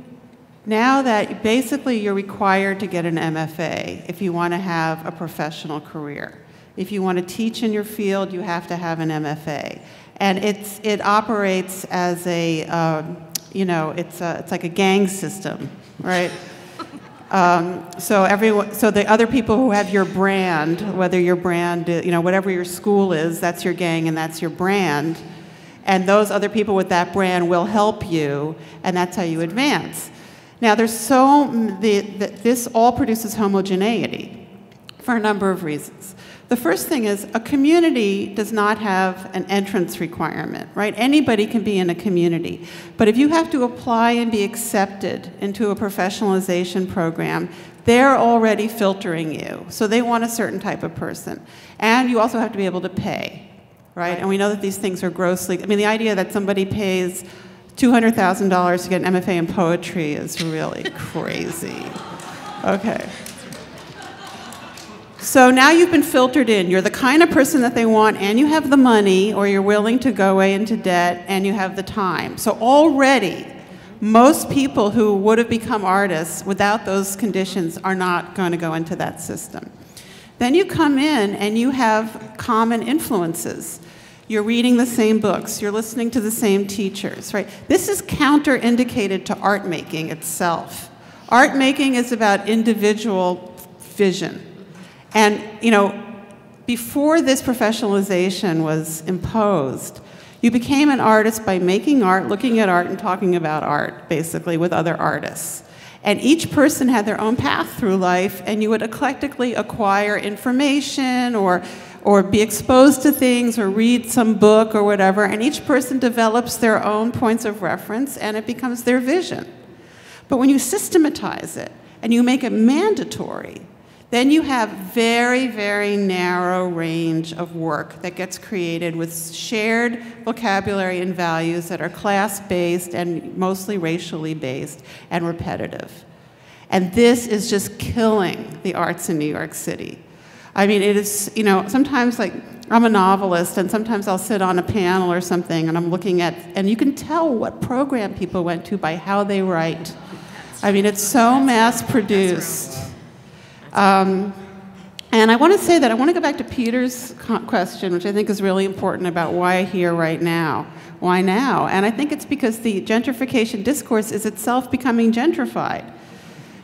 now that basically you're required to get an MFA if you want to have a professional career. If you want to teach in your field, you have to have an MFA and it's it operates as a um, you know it's a, it's like a gang system, right? Um, so everyone, so the other people who have your brand, whether your brand, you know, whatever your school is, that's your gang and that's your brand, and those other people with that brand will help you, and that's how you advance. Now, there's so the, the, this all produces homogeneity for a number of reasons. The first thing is a community does not have an entrance requirement, right? Anybody can be in a community. But if you have to apply and be accepted into a professionalization program, they're already filtering you. So they want a certain type of person. And you also have to be able to pay, right? And we know that these things are grossly, I mean, the idea that somebody pays $200,000 to get an MFA in poetry is really crazy. Okay. So now you've been filtered in. You're the kind of person that they want, and you have the money, or you're willing to go away into debt, and you have the time. So already, most people who would have become artists without those conditions are not going to go into that system. Then you come in and you have common influences. You're reading the same books, you're listening to the same teachers, right? This is counterindicated to art making itself. Art making is about individual vision. And, you know, before this professionalization was imposed, you became an artist by making art, looking at art, and talking about art, basically, with other artists. And each person had their own path through life, and you would eclectically acquire information or, or be exposed to things or read some book or whatever, and each person develops their own points of reference and it becomes their vision. But when you systematize it and you make it mandatory, then you have very, very narrow range of work that gets created with shared vocabulary and values that are class-based and mostly racially based and repetitive. And this is just killing the arts in New York City. I mean, it is, you know, sometimes like I'm a novelist and sometimes I'll sit on a panel or something and I'm looking at, and you can tell what program people went to by how they write. I mean, it's so mass produced. Um, and I want to say that I want to go back to Peter's question, which I think is really important about why here right now. Why now? And I think it's because the gentrification discourse is itself becoming gentrified.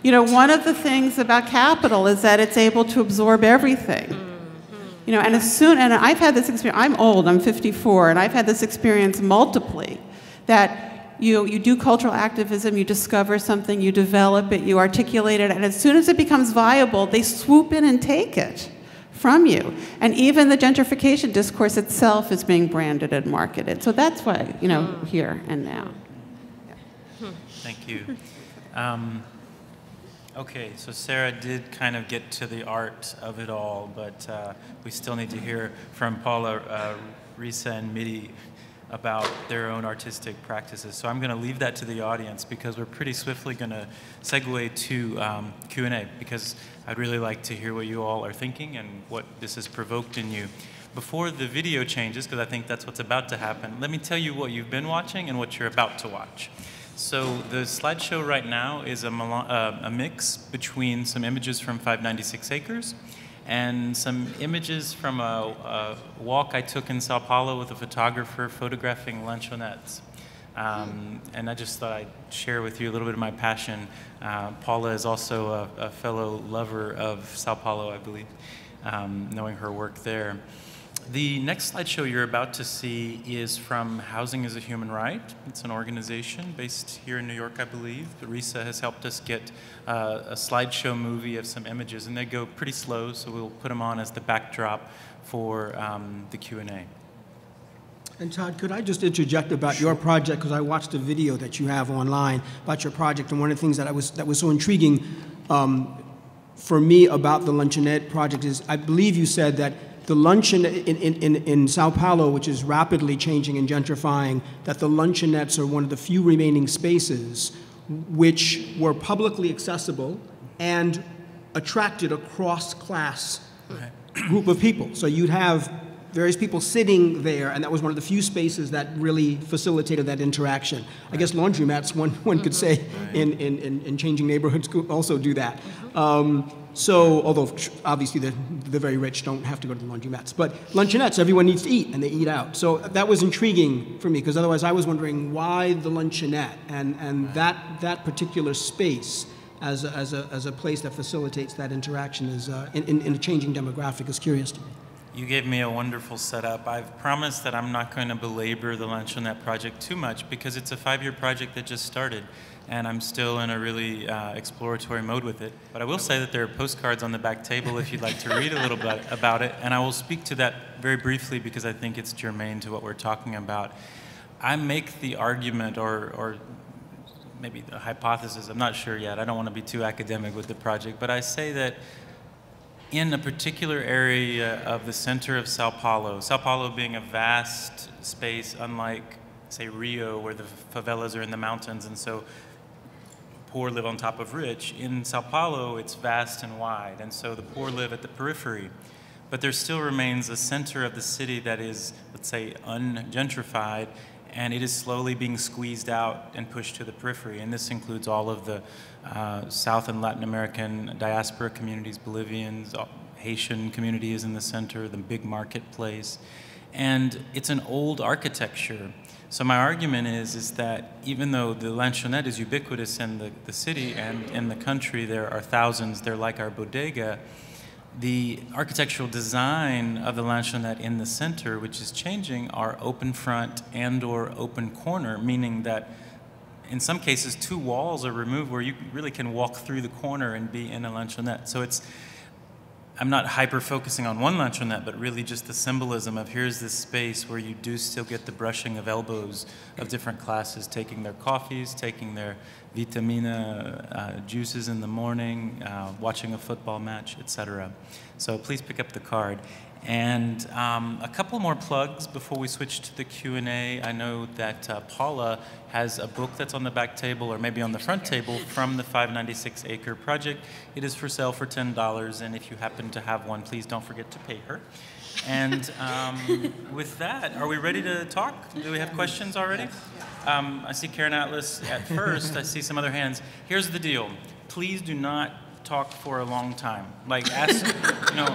You know, one of the things about capital is that it's able to absorb everything. You know, and as soon, and I've had this experience, I'm old, I'm 54, and I've had this experience multiply that you, you do cultural activism, you discover something, you develop it, you articulate it, and as soon as it becomes viable, they swoop in and take it from you. And even the gentrification discourse itself is being branded and marketed. So that's why, you know, here and now. Yeah. Thank you. Um, okay, so Sarah did kind of get to the art of it all, but uh, we still need to hear from Paula, uh, Risë, and Mitty about their own artistic practices. So I'm going to leave that to the audience because we're pretty swiftly going to segue to um, Q&A because I'd really like to hear what you all are thinking and what this has provoked in you. Before the video changes, because I think that's what's about to happen, let me tell you what you've been watching and what you're about to watch. So the slideshow right now is a, uh, a mix between some images from 596 Acres and some images from a, a, walk I took in Sao Paulo with a photographer photographing lanchonetes. Um, and I just thought I'd share with you a little bit of my passion. Uh, Paula is also a, a, fellow lover of Sao Paulo, I believe, um, knowing her work there. The next slideshow you're about to see is from Housing is a Human Right. It's an organization based here in New York, I believe. Risë has helped us get uh, a slideshow movie of some images, and they go pretty slow, so we'll put them on as the backdrop for um, the Q&A. And Todd, could I just interject about sure. your project because I watched a video that you have online about your project, and one of the things that I was that was so intriguing um, for me about the Luncheonette project is I believe you said that the luncheon in, in, in, Sao Paulo, which is rapidly changing and gentrifying, that the luncheonettes are one of the few remaining spaces which were publicly accessible and attracted a cross-class group of people. So you'd have various people sitting there, and that was one of the few spaces that really facilitated that interaction. Right. I guess laundromats, one, one could say, right. in, in, in, changing neighborhoods could also do that. Um, so, although obviously the, the very rich don't have to go to the laundromats, but luncheonettes, everyone needs to eat, and they eat out. So that was intriguing for me, because otherwise I was wondering why the luncheonette and, and that, that particular space as a, as, a, as a place that facilitates that interaction is, uh, in, in, in a changing demographic is curious to me. You gave me a wonderful setup. I've promised that I'm not going to belabor the Luncheonette project too much because it's a five-year project that just started and I'm still in a really uh, exploratory mode with it. But I will say that there are postcards on the back table if you'd like to read a little bit about it, and I will speak to that very briefly because I think it's germane to what we're talking about. I make the argument, or, or maybe the hypothesis, I'm not sure yet, I don't want to be too academic with the project, but I say that in a particular area of the center of Sao Paulo, Sao Paulo being a vast space, unlike, say, Rio, where the favelas are in the mountains, and so poor live on top of rich. In Sao Paulo, it's vast and wide, and so the poor live at the periphery. But there still remains a center of the city that is, let's say, ungentrified, and it is slowly being squeezed out and pushed to the periphery. And this includes all of the uh, South and Latin American diaspora communities, Bolivians, Haitian community is in the center, the big marketplace. And it's an old architecture. So my argument is, is that even though the lanchonete is ubiquitous in the, the city and in the country, there are thousands, they're like our bodega, the architectural design of the lanchonete in the center, which is changing, are open front and or open corner, meaning that in some cases two walls are removed where you really can walk through the corner and be in a lanchonete. So it's I'm not hyper focusing on one lanchonete, but really just the symbolism of here's this space where you do still get the brushing of elbows of different classes, taking their coffees, taking their vitamina uh, juices in the morning, uh, watching a football match, etc. So please pick up the card. And um, a couple more plugs before we switch to the Q&A. I know that uh, Paula has a book that's on the back table or maybe on the front table from the 596 acre project. It is for sale for $10 and if you happen to have one, please don't forget to pay her. And um, with that, are we ready to talk? Do we have questions already? Um, I see Caron Atlas at first. I see some other hands. Here's the deal. Please do not talk for a long time. Like, ask, you know,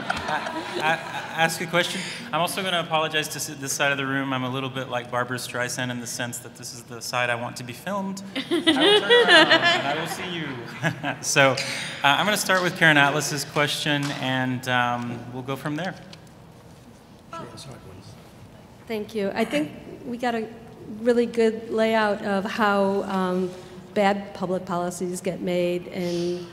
ask a question. I'm also going to apologize to this side of the room. I'm a little bit like Barbara Streisand in the sense that this is the side I want to be filmed. I will turn around and I will see you. so, uh, I'm going to start with Caron Atlas's question, and um, we'll go from there. Thank you. I think we got a really good layout of how um, bad public policies get made in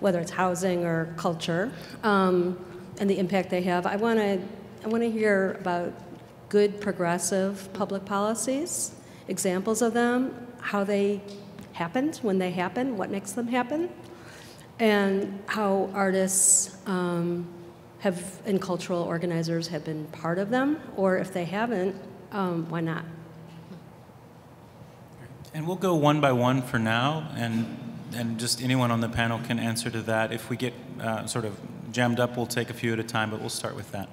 whether it's housing or culture, um, and the impact they have. I want to I want to hear about good progressive public policies, examples of them, how they happened, when they happen, what makes them happen, and how artists um, have and cultural organizers have been part of them, or if they haven't, um, why not? And we'll go one by one for now, and and just anyone on the panel can answer to that. If we get uh, sort of jammed up, we'll take a few at a time, but we'll start with that.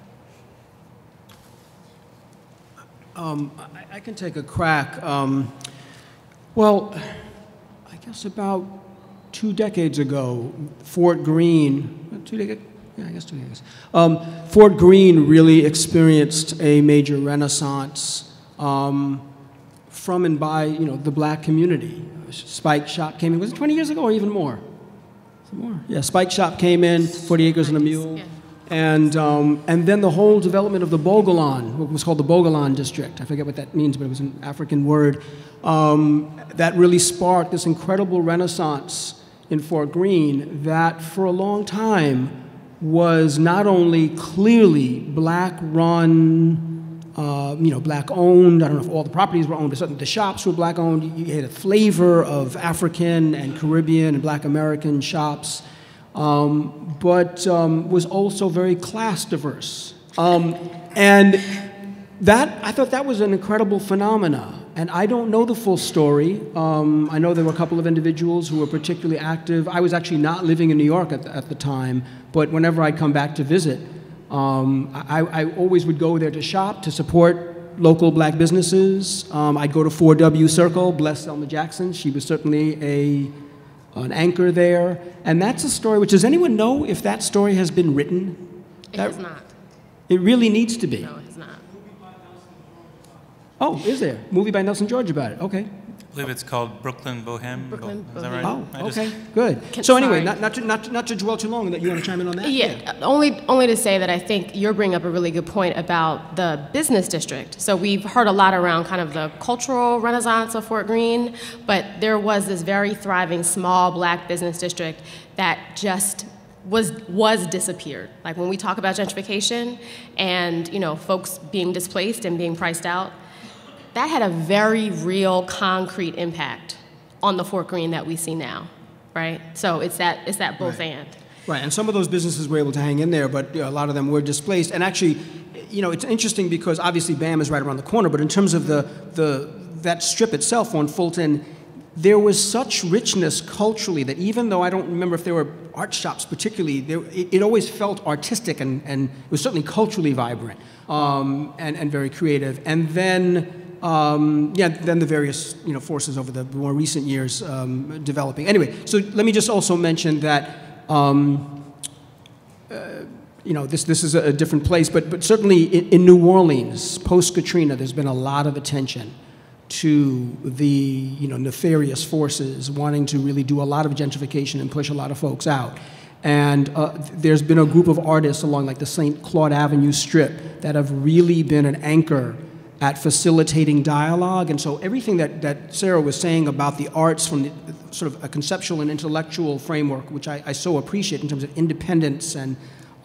Um, I, I, can take a crack. Um, well, I guess about two decades ago, Fort Greene, two decades, yeah, I guess two decades. Um, Fort Greene really experienced a major renaissance um, from and by, you know, the black community. Spike Shop came in. Was it 20 years ago or even more? more? Yeah, Spike Shop came in, 40 acres and a mule. Yeah. And, um, and then the whole development of the Bogolan, what was called the Bogolan district, I forget what that means, but it was an African word, um, that really sparked this incredible renaissance in Fort Greene that for a long time was not only clearly black run, uh, you know, black owned. I don't know if all the properties were owned, but certainly the shops were black owned. You had a flavor of African and Caribbean and black American shops, um, but um, was also very class diverse. Um, and that, I thought that was an incredible phenomena. And I don't know the full story. Um, I know there were a couple of individuals who were particularly active. I was actually not living in New York at the, at the time, but whenever I'd come back to visit, um, I, I, always would go there to shop, to support local black businesses. Um, I'd go to 4W Circle, bless Selma Jackson. She was certainly a, an anchor there. And that's a story which, does anyone know if that story has been written? It that, has not. It really needs to be. No, it's not. Oh, is there? Movie by Nelson George about it. Okay. I believe it's called Brooklyn Boheme. Brooklyn Is that right? Oh, okay, good. Can, so anyway, not, not, to, not, not to dwell too long, that you want to chime in on that? Yeah, yeah, only only to say that I think you're bringing up a really good point about the business district. So we've heard a lot around kind of the cultural renaissance of Fort Greene, but there was this very thriving small black business district that just was was disappeared. Like when we talk about gentrification and you know folks being displaced and being priced out, that had a very real, concrete impact on the Fort Greene that we see now, right? So it's that it's that both right. and. Right, and some of those businesses were able to hang in there, but you know, a lot of them were displaced. And actually, you know, it's interesting because obviously BAM is right around the corner, but in terms of the the that strip itself on Fulton, there was such richness culturally that even though I don't remember if there were art shops particularly, there, it, it, always felt artistic and, and it was certainly culturally vibrant um, and, and very creative. And then, um, yeah, then the various you know, forces over the more recent years um, developing. Anyway, so let me just also mention that. Um, uh, you know, this, this is a different place, but, but certainly in, in New Orleans, post Katrina, there's been a lot of attention to the you know, nefarious forces wanting to really do a lot of gentrification and push a lot of folks out. And uh, there's been a group of artists along like the St. Claude Avenue Strip that have really been an anchor at facilitating dialogue. And so everything that, that Sarah was saying about the arts from the, sort of a conceptual and intellectual framework, which I, I so appreciate in terms of independence and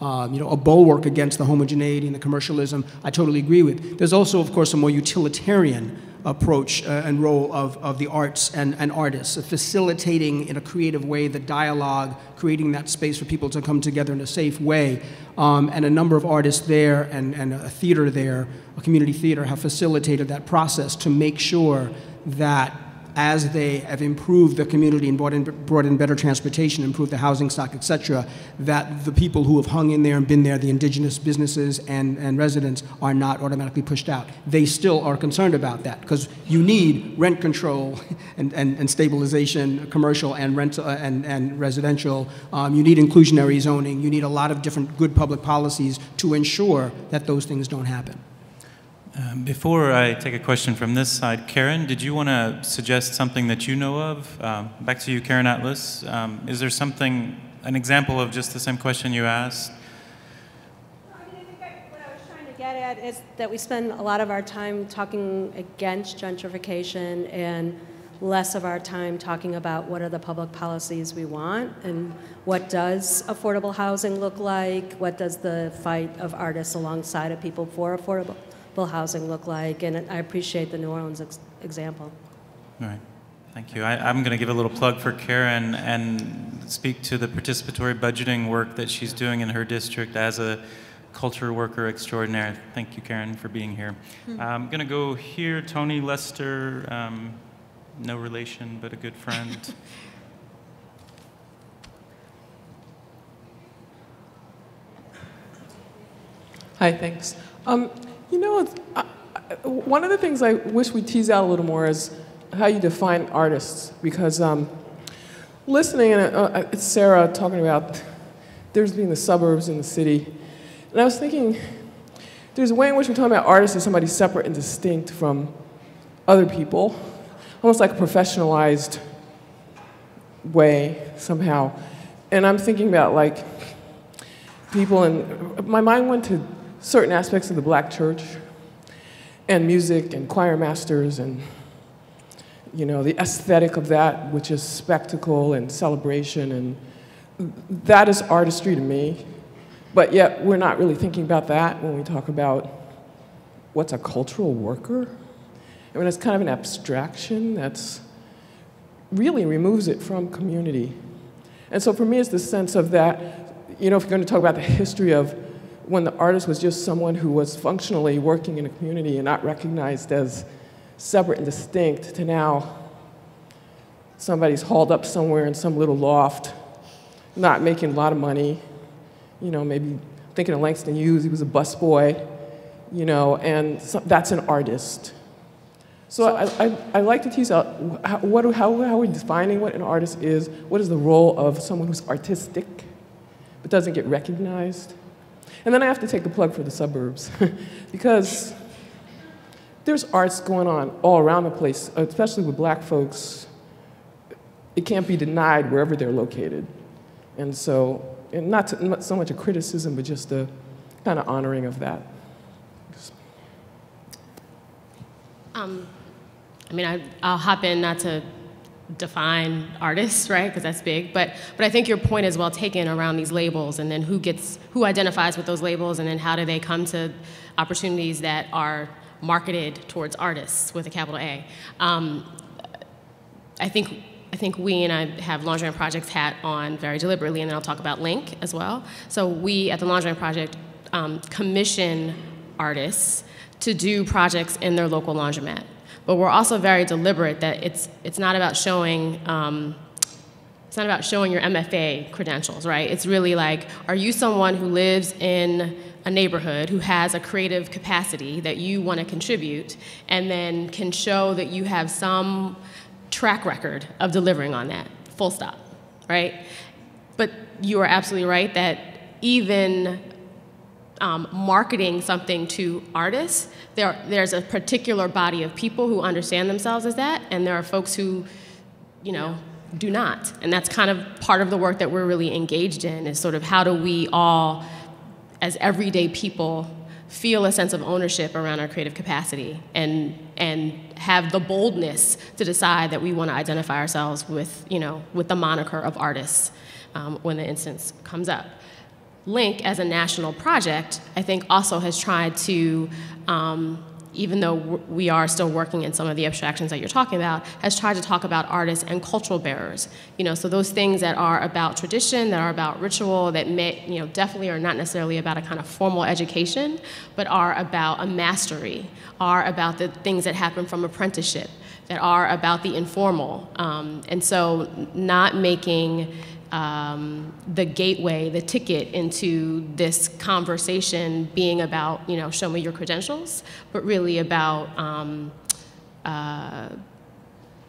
um, you know, a bulwark against the homogeneity and the commercialism, I totally agree with. There's also, of course, a more utilitarian approach uh, and role of, of the arts and, and artists, facilitating in a creative way the dialogue, creating that space for people to come together in a safe way. Um, and a number of artists there and, and a theater there, a community theater, have facilitated that process to make sure that as they have improved the community and brought in, brought in better transportation, improved the housing stock, et cetera, that the people who have hung in there and been there, the indigenous businesses and, and residents, are not automatically pushed out. They still are concerned about that because you need rent control and, and, and stabilization, commercial and, rent, uh, and, and residential. Um, you need inclusionary zoning. You need a lot of different good public policies to ensure that those things don't happen. Um, before I take a question from this side, Caron, did you want to suggest something that you know of? Um, back to you, Caron Atlas. Um, is there something, an example of just the same question you asked? I mean, I think what I was trying to get at is that we spend a lot of our time talking against gentrification and less of our time talking about what are the public policies we want and what does affordable housing look like, what does the fight of artists alongside of people for affordable will housing look like? And I appreciate the New Orleans ex example. All right. Thank you. I, am going to give a little plug for Caron and speak to the participatory budgeting work that she's doing in her district as a culture worker extraordinaire. Thank you, Caron, for being here. Mm -hmm. I'm going to go here. Tony Lester, um, no relation, but a good friend. Hi, thanks. Um, you know, I, one of the things I wish we tease out a little more is how you define artists, because um, listening and uh, uh, it's Sarah talking about there's being the suburbs and the city, and I was thinking there's a way in which we're talking about artists as somebody separate and distinct from other people, almost like a professionalized way somehow. And I'm thinking about like people, and my mind went to certain aspects of the black church and music and choir masters and you know the aesthetic of that which is spectacle and celebration and that is artistry to me. But yet we're not really thinking about that when we talk about what's a cultural worker. I mean it's kind of an abstraction that's really removes it from community. And so for me it's the sense of that you know if you're going to talk about the history of when the artist was just someone who was functionally working in a community and not recognized as separate and distinct to now somebody's hauled up somewhere in some little loft, not making a lot of money, you know, maybe thinking of Langston Hughes, he was a busboy, you know, and so, that's an artist. So I, I, I, like to tease out what, how, how are we defining what an artist is? What is the role of someone who's artistic but doesn't get recognized? And then I have to take a plug for the suburbs because there's arts going on all around the place, especially with black folks. It can't be denied wherever they're located. And so, and not, to, not so much a criticism, but just a kind of honoring of that. Um, I mean, I, I'll hop in not to define artists, right? Because that's big. But but I think your point is well taken around these labels, and then who gets who identifies with those labels, and then how do they come to opportunities that are marketed towards artists with a capital A. Um, I think. I think we and I have Laundromat Project's hat on very deliberately, and then I'll talk about LINC as well. So we at the Laundromat Project um, commission artists to do projects in their local laundromat but we're also very deliberate that it's, it's not about showing. Um, it's not about showing your MFA credentials, right? It's really like, are you someone who lives in a neighborhood who has a creative capacity that you want to contribute and then can show that you have some track record of delivering on that, full stop, right? But you are absolutely right that even um, marketing something to artists, there, there's a particular body of people who understand themselves as that, and there are folks who, you know, do not. And that's kind of part of the work that we're really engaged in is sort of how do we all, as everyday people, feel a sense of ownership around our creative capacity and, and have the boldness to decide that we want to identify ourselves with, you know, with the moniker of artists um, when the instance comes up. LINC, as a national project, I think also has tried to um, even though we are still working in some of the abstractions that you're talking about, has tried to talk about artists and cultural bearers. You know, so those things that are about tradition, that are about ritual, that may, you know, definitely are not necessarily about a kind of formal education, but are about a mastery, are about the things that happen from apprenticeship, that are about the informal. Um, and so not making um, the gateway, the ticket into this conversation being about, you know, show me your credentials, but really about, um, uh,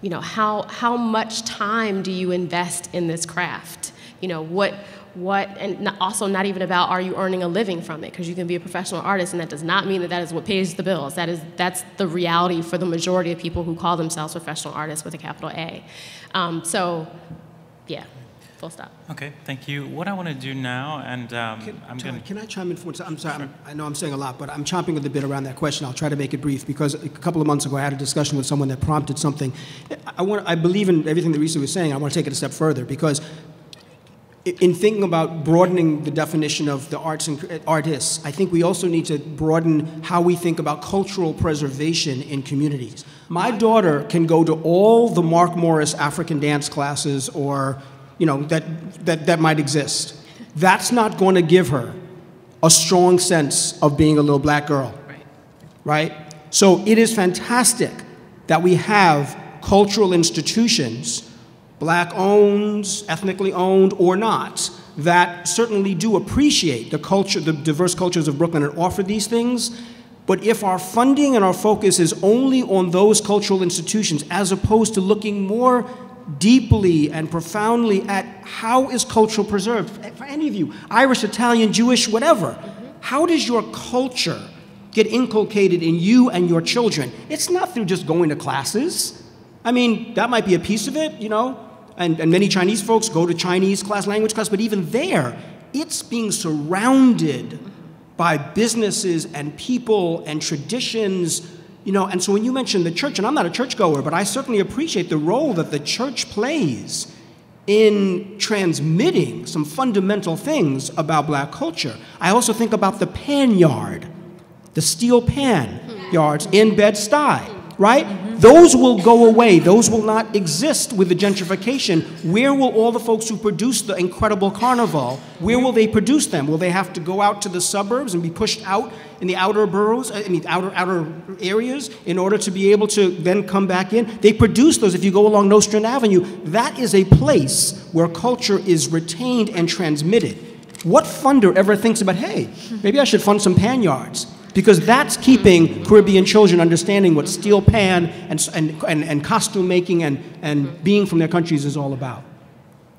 you know, how, how much time do you invest in this craft? You know, what, what, and also not even about are you earning a living from it, because you can be a professional artist, and that does not mean that that is what pays the bills. That is, that's the reality for the majority of people who call themselves professional artists with a capital A. Um, so, yeah. Full stop. Okay, thank you. What I want to do now, and um, Can, I'm going to. Can I chime in for one second? I'm sorry, I'm, I know I'm saying a lot, but I'm chomping at the bit around that question. I'll try to make it brief because a couple of months ago I had a discussion with someone that prompted something. I, want, I believe in everything that Risë was saying. I want to take it a step further because in thinking about broadening the definition of the arts and artists, I think we also need to broaden how we think about cultural preservation in communities. My daughter can go to all the Mark Morris African dance classes or you know, that, that, that might exist. That's not going to give her a strong sense of being a little black girl. Right. Right? So it is fantastic that we have cultural institutions, black owned, ethnically owned, or not, that certainly do appreciate the culture, the diverse cultures of Brooklyn and offer these things. But if our funding and our focus is only on those cultural institutions as opposed to looking more deeply and profoundly at how is culture preserved. For any of you, Irish, Italian, Jewish, whatever, how does your culture get inculcated in you and your children? It's not through just going to classes. I mean, that might be a piece of it, you know, and, and many Chinese folks go to Chinese class, language class, but even there, it's being surrounded by businesses and people and traditions you know, and so when you mention the church, and I'm not a churchgoer, but I certainly appreciate the role that the church plays in transmitting some fundamental things about black culture. I also think about the pan yard, the steel pan hmm. yards in Bed-Stuy right? Those will go away. Those will not exist with the gentrification. Where will all the folks who produce the incredible carnival, where will they produce them? Will they have to go out to the suburbs and be pushed out in the outer boroughs, uh, I mean, outer, outer areas, in order to be able to then come back in? They produce those if you go along Nostrand Avenue. That is a place where culture is retained and transmitted. What funder ever thinks about, hey, maybe I should fund some pan yards? because that's keeping Caribbean children understanding what steel pan and, and, and, and costume making and, and being from their countries is all about.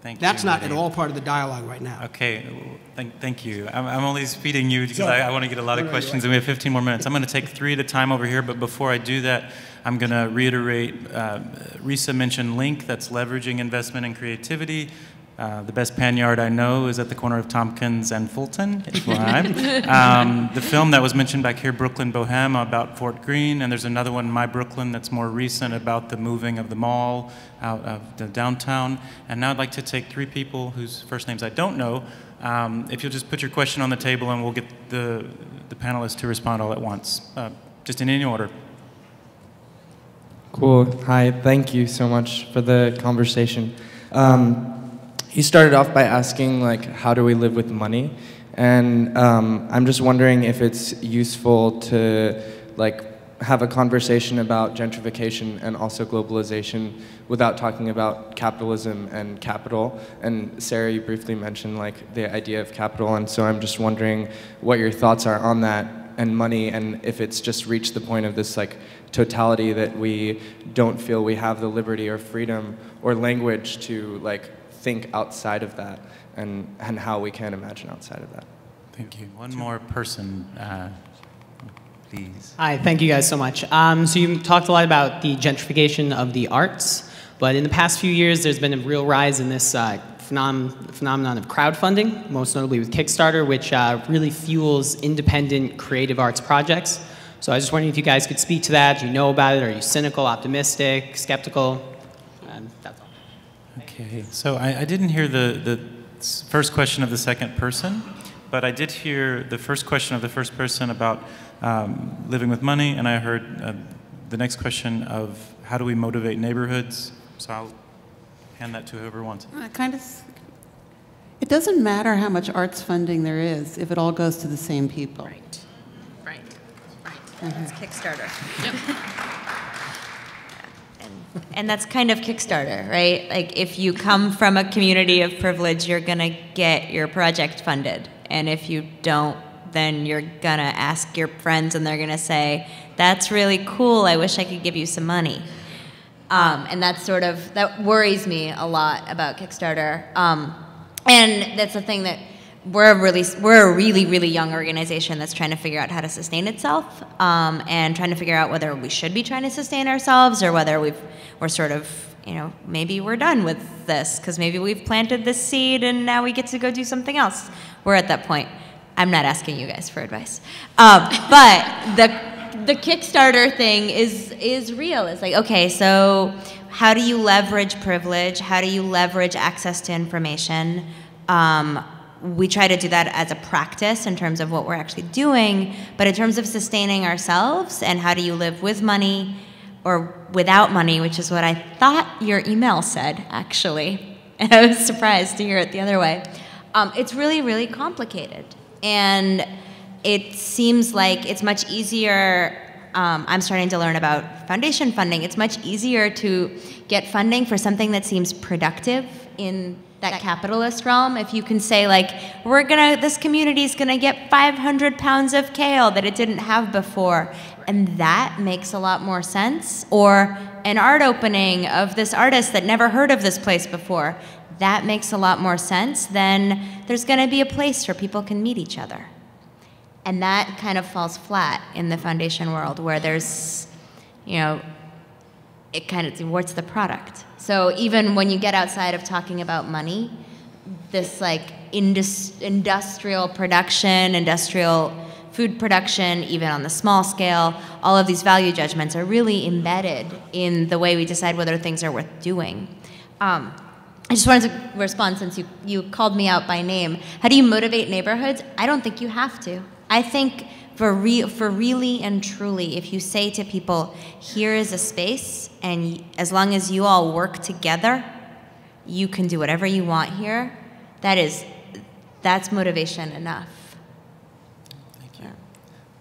Thank That's you, not at all part of the dialogue right now. Okay, thank, thank you. I'm, I'm only feeding you because I, I want to get a lot of questions, and we have 15 more minutes. I'm going to take three at a time over here, but before I do that, I'm going to reiterate uh, Risë mentioned LINC, that's leveraging investment and creativity. Uh, the best pan yard I know is at the corner of Tompkins and Fulton. um, the film that was mentioned back here, Brooklyn Boheme, about Fort Greene, and there's another one, My Brooklyn, that's more recent about the moving of the mall out of the downtown. And now I'd like to take three people whose first names I don't know. Um, if you'll just put your question on the table, and we'll get the the panelists to respond all at once, uh, just in any order. Cool. Hi. Thank you so much for the conversation. Um, he started off by asking like how do we live with money and um, i'm just wondering if it's useful to like have a conversation about gentrification and also globalization without talking about capitalism and capital. And Sarah, you briefly mentioned like the idea of capital, and so I'm just wondering what your thoughts are on that and money, and if it's just reached the point of this like totality that we don't feel we have the liberty or freedom or language to like think outside of that, and and how we can imagine outside of that. Thank you. One more person. Uh, please. Hi, thank you guys so much. Um, so you talked a lot about the gentrification of the arts, but in the past few years, there's been a real rise in this uh, phenom phenomenon of crowdfunding, most notably with Kickstarter, which uh, really fuels independent creative arts projects. So I was just wondering if you guys could speak to that. Do you know about it? Are you cynical, optimistic, skeptical? That's all. Okay, so I, I didn't hear the, the first question of the second person, but I did hear the first question of the first person about um, living with money, and I heard uh, the next question of how do we motivate neighborhoods. So I'll hand that to whoever wants it. Uh, kind of. It doesn't matter how much arts funding there is if it all goes to the same people. Right. Right. Right. It's Kickstarter. and, and that's kind of Kickstarter, right? Like if you come from a community of privilege, you're gonna get your project funded, and if you don't, then you're gonna ask your friends, and they're gonna say, "That's really cool. I wish I could give you some money." Um, and that's sort of that worries me a lot about Kickstarter. Um, and that's the thing that we're a really we're a really really young organization that's trying to figure out how to sustain itself um, and trying to figure out whether we should be trying to sustain ourselves or whether we've we're sort of you know maybe we're done with this because maybe we've planted this seed and now we get to go do something else. We're at that point. I'm not asking you guys for advice, um, but the the Kickstarter thing is is real. It's like okay, so how do you leverage privilege? How do you leverage access to information? Um, we try to do that as a practice in terms of what we're actually doing, but in terms of sustaining ourselves and how do you live with money or without money, which is what I thought your email said, actually. And I was surprised to hear it the other way. Um, it's really, really complicated. And it seems like it's much easier. Um, I'm starting to learn about foundation funding. It's much easier to get funding for something that seems productive in that capitalist realm. If you can say like, we're gonna, this community is gonna get 500 pounds of kale that it didn't have before, and that makes a lot more sense. Or an art opening of this artist that never heard of this place before, that makes a lot more sense. Then there's gonna be a place where people can meet each other. And that kind of falls flat in the foundation world where there's, you know, it kind of, what's the product? So even when you get outside of talking about money, this like indus- industrial production, industrial food production, even on the small scale, all of these value judgments are really embedded in the way we decide whether things are worth doing. Um, I just wanted to respond since you, you called me out by name. How do you motivate neighborhoods? I don't think you have to. I think for, re- for really and truly, if you say to people, here is a space, and as long as you all work together, you can do whatever you want here, that is, that's motivation enough. Thank you.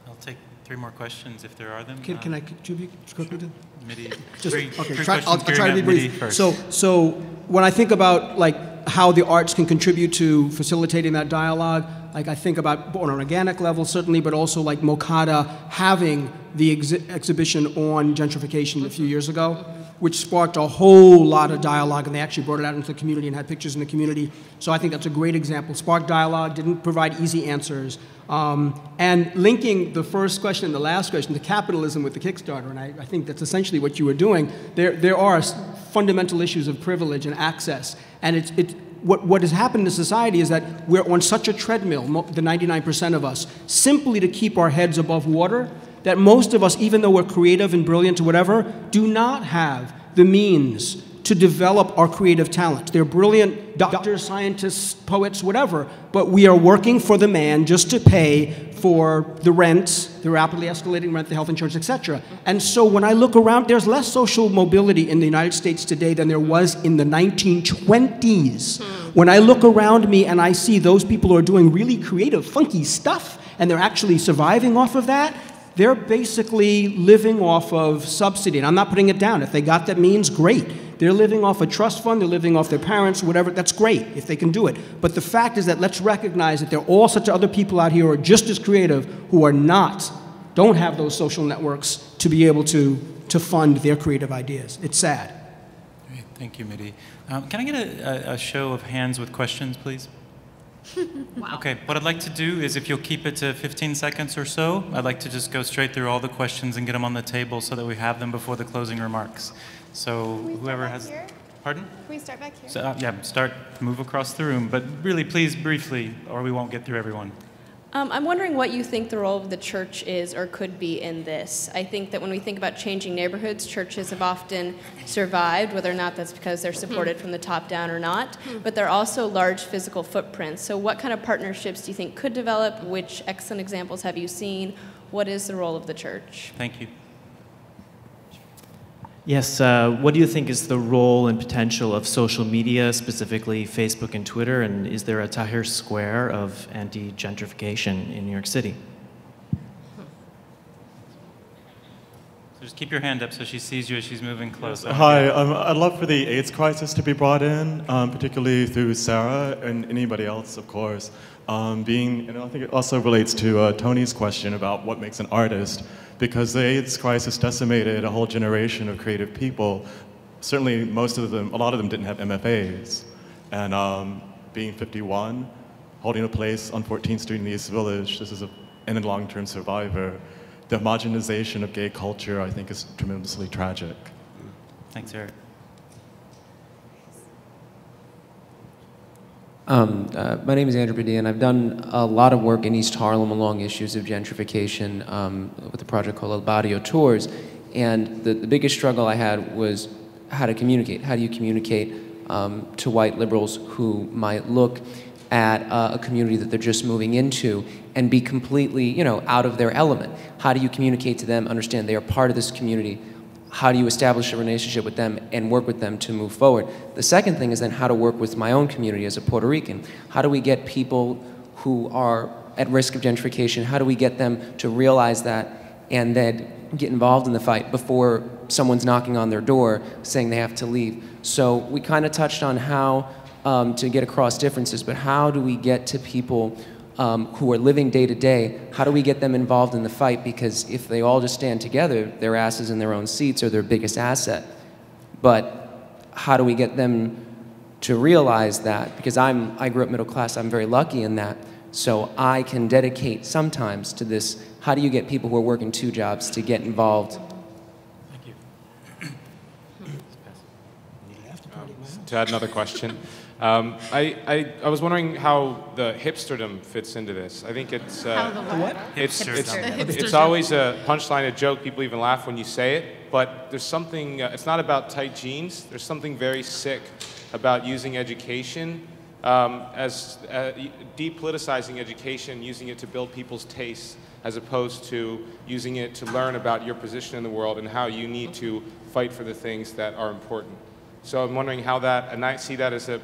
I'll take three more questions if there are them. Can, can I uh, contribute quickly? Mitty, Just, three, okay, three try, I'll, I'll try to be gearing up Mitty brief. So, so when I think about like how the arts can contribute to facilitating that dialogue, like I think about on an organic level certainly, but also like MoCADA having the exhi- exhibition on gentrification a few years ago, which sparked a whole lot of dialogue, and they actually brought it out into the community and had pictures in the community. So I think that's a great example. Sparked dialogue, didn't provide easy answers. Um, and linking the first question and the last question to capitalism with the Kickstarter, and I, I think that's essentially what you were doing. There, there are fundamental issues of privilege and access, and it's, it, what, what has happened in society is that we're on such a treadmill, the 99% of us, simply to keep our heads above water, that most of us, even though we're creative and brilliant or whatever, do not have the means to develop our creative talent. They're brilliant doctors, scientists, poets, whatever, but we are working for the man just to pay for the rent, the rapidly escalating rent, the health insurance, etc. And so when I look around, there's less social mobility in the United States today than there was in the 1920s. Hmm. When I look around me and I see those people who are doing really creative, funky stuff, and they're actually surviving off of that, they're basically living off of subsidy. And I'm not putting it down. If they got that means, great. They're living off a trust fund, they're living off their parents, whatever, that's great if they can do it. But the fact is that let's recognize that there are all such other people out here who are just as creative who are not, don't have those social networks to be able to, to fund their creative ideas. It's sad. Great. Thank you, Mitty. Um, can I get a, a, a show of hands with questions, please? wow. Okay, what I'd like to do is if you'll keep it to 15 seconds or so, I'd like to just go straight through all the questions and get them on the table so that we have them before the closing remarks. So whoever has. Here? Pardon? Can we start back here? So, uh, yeah, start, move across the room, but really, please, briefly, or we won't get through everyone. Um, I'm wondering what you think the role of the church is or could be in this. I think that when we think about changing neighborhoods, churches have often survived, whether or not that's because they're supported from the top down or not, but they're also large physical footprints. So, what kind of partnerships do you think could develop? Which excellent examples have you seen? What is the role of the church? Thank you. Yes, uh, what do you think is the role and potential of social media, specifically Facebook and Twitter, and is there a Tahrir Square of anti gentrification in New York City? So just keep your hand up so she sees you as she's moving close. Hi, um, I'd love for the AIDS crisis to be brought in, um, particularly through Sarah and anybody else, of course. Um, being, and I think it also relates to uh, Tony's question about what makes an artist because the AIDS crisis decimated a whole generation of creative people. Certainly, most of them, a lot of them didn't have MFAs. And um, being 51, holding a place on 14th Street in the East Village, this is a, and a long-term survivor. The homogenization of gay culture, I think, is tremendously tragic. Thanks, Eric. Um, uh, my name is Andrew and I've done a lot of work in East Harlem along issues of gentrification um, with a project called El Barrio Tours. And the, the biggest struggle I had was how to communicate. How do you communicate um, to white liberals who might look at uh, a community that they're just moving into and be completely, you know, out of their element? How do you communicate to them, understand they are part of this community, how do you establish a relationship with them and work with them to move forward? The second thing is then how to work with my own community as a Puerto Rican. How do we get people who are at risk of gentrification, how do we get them to realize that and then get involved in the fight before someone's knocking on their door saying they have to leave? So we kind of touched on how um, to get across differences, but how do we get to people um, who are living day to day, how do we get them involved in the fight? Because if they all just stand together, their asses in their own seats are their biggest asset. But how do we get them to realize that? Because I'm, I grew up middle class, I'm very lucky in that. So I can dedicate sometimes to this. How do you get people who are working two jobs to get involved? Thank you. to add another question. Um, I, I, I, was wondering how the hipsterdom fits into this. I think it's uh, the what? It's, it's, Hipsterdom. it's always a punchline, a joke. People even laugh when you say it. But there's something. Uh, it's not about tight jeans. There's something very sick about using education um, as uh, depoliticizing education, using it to build people's tastes, as opposed to using it to learn about your position in the world and how you need to fight for the things that are important. So I'm wondering how that, and I see that as a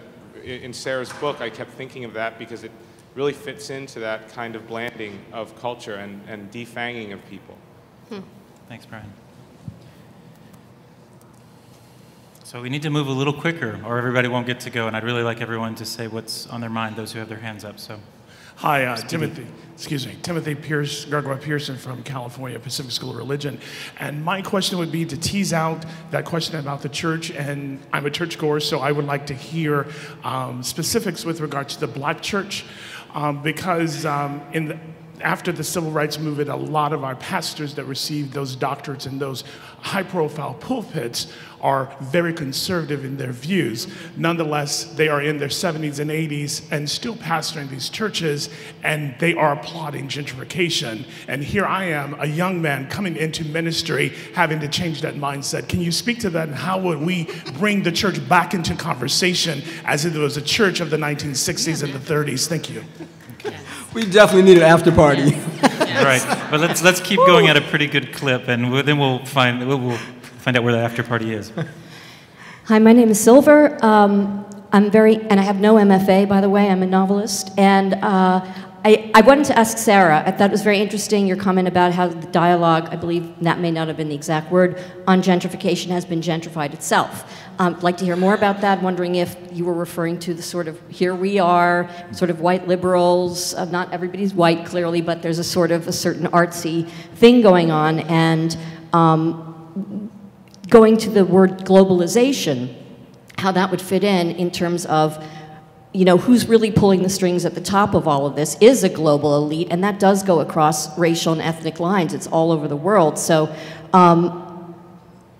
in Sarah's book, I kept thinking of that because it really fits into that kind of blanding of culture and, and defanging of people. Hmm. Thanks, Brian. So we need to move a little quicker or everybody won't get to go, and I'd really like everyone to say what's on their mind, those who have their hands up. So. Hi, uh, Timothy. Excuse me, Timothy Pierce, Gargoyle Pearson from California Pacific School of Religion, and my question would be to tease out that question about the church. And I'm a churchgoer, so I would like to hear um, specifics with regard to the Black church, um, because um, in the, after the civil rights movement, a lot of our pastors that received those doctorates in those high profile pulpits are very conservative in their views. Nonetheless, they are in their 70s and 80s and still pastoring these churches, and they are applauding gentrification. And here I am, a young man coming into ministry, having to change that mindset. Can you speak to that, and how would we bring the church back into conversation as if it was a church of the 1960s and the 30s? Thank you. We definitely need an after party. Yes. right, but let's let's keep going at a pretty good clip, and we'll, then we'll find we'll, we'll, find out where the after party is. Hi, my name is Silver. Um, I'm very, and I have no MFA, by the way. I'm a novelist, and uh, I, I wanted to ask Sarah, I thought it was very interesting your comment about how the dialogue, I believe that may not have been the exact word, on gentrification has been gentrified itself. Um, I'd like to hear more about that, wondering if you were referring to the sort of here we are, sort of white liberals, uh, not everybody's white clearly, but there's a sort of a certain artsy thing going on, and um, going to the word globalization, how that would fit in in terms of you know, who's really pulling the strings at the top of all of this is a global elite, and that does go across racial and ethnic lines. It's all over the world. So um,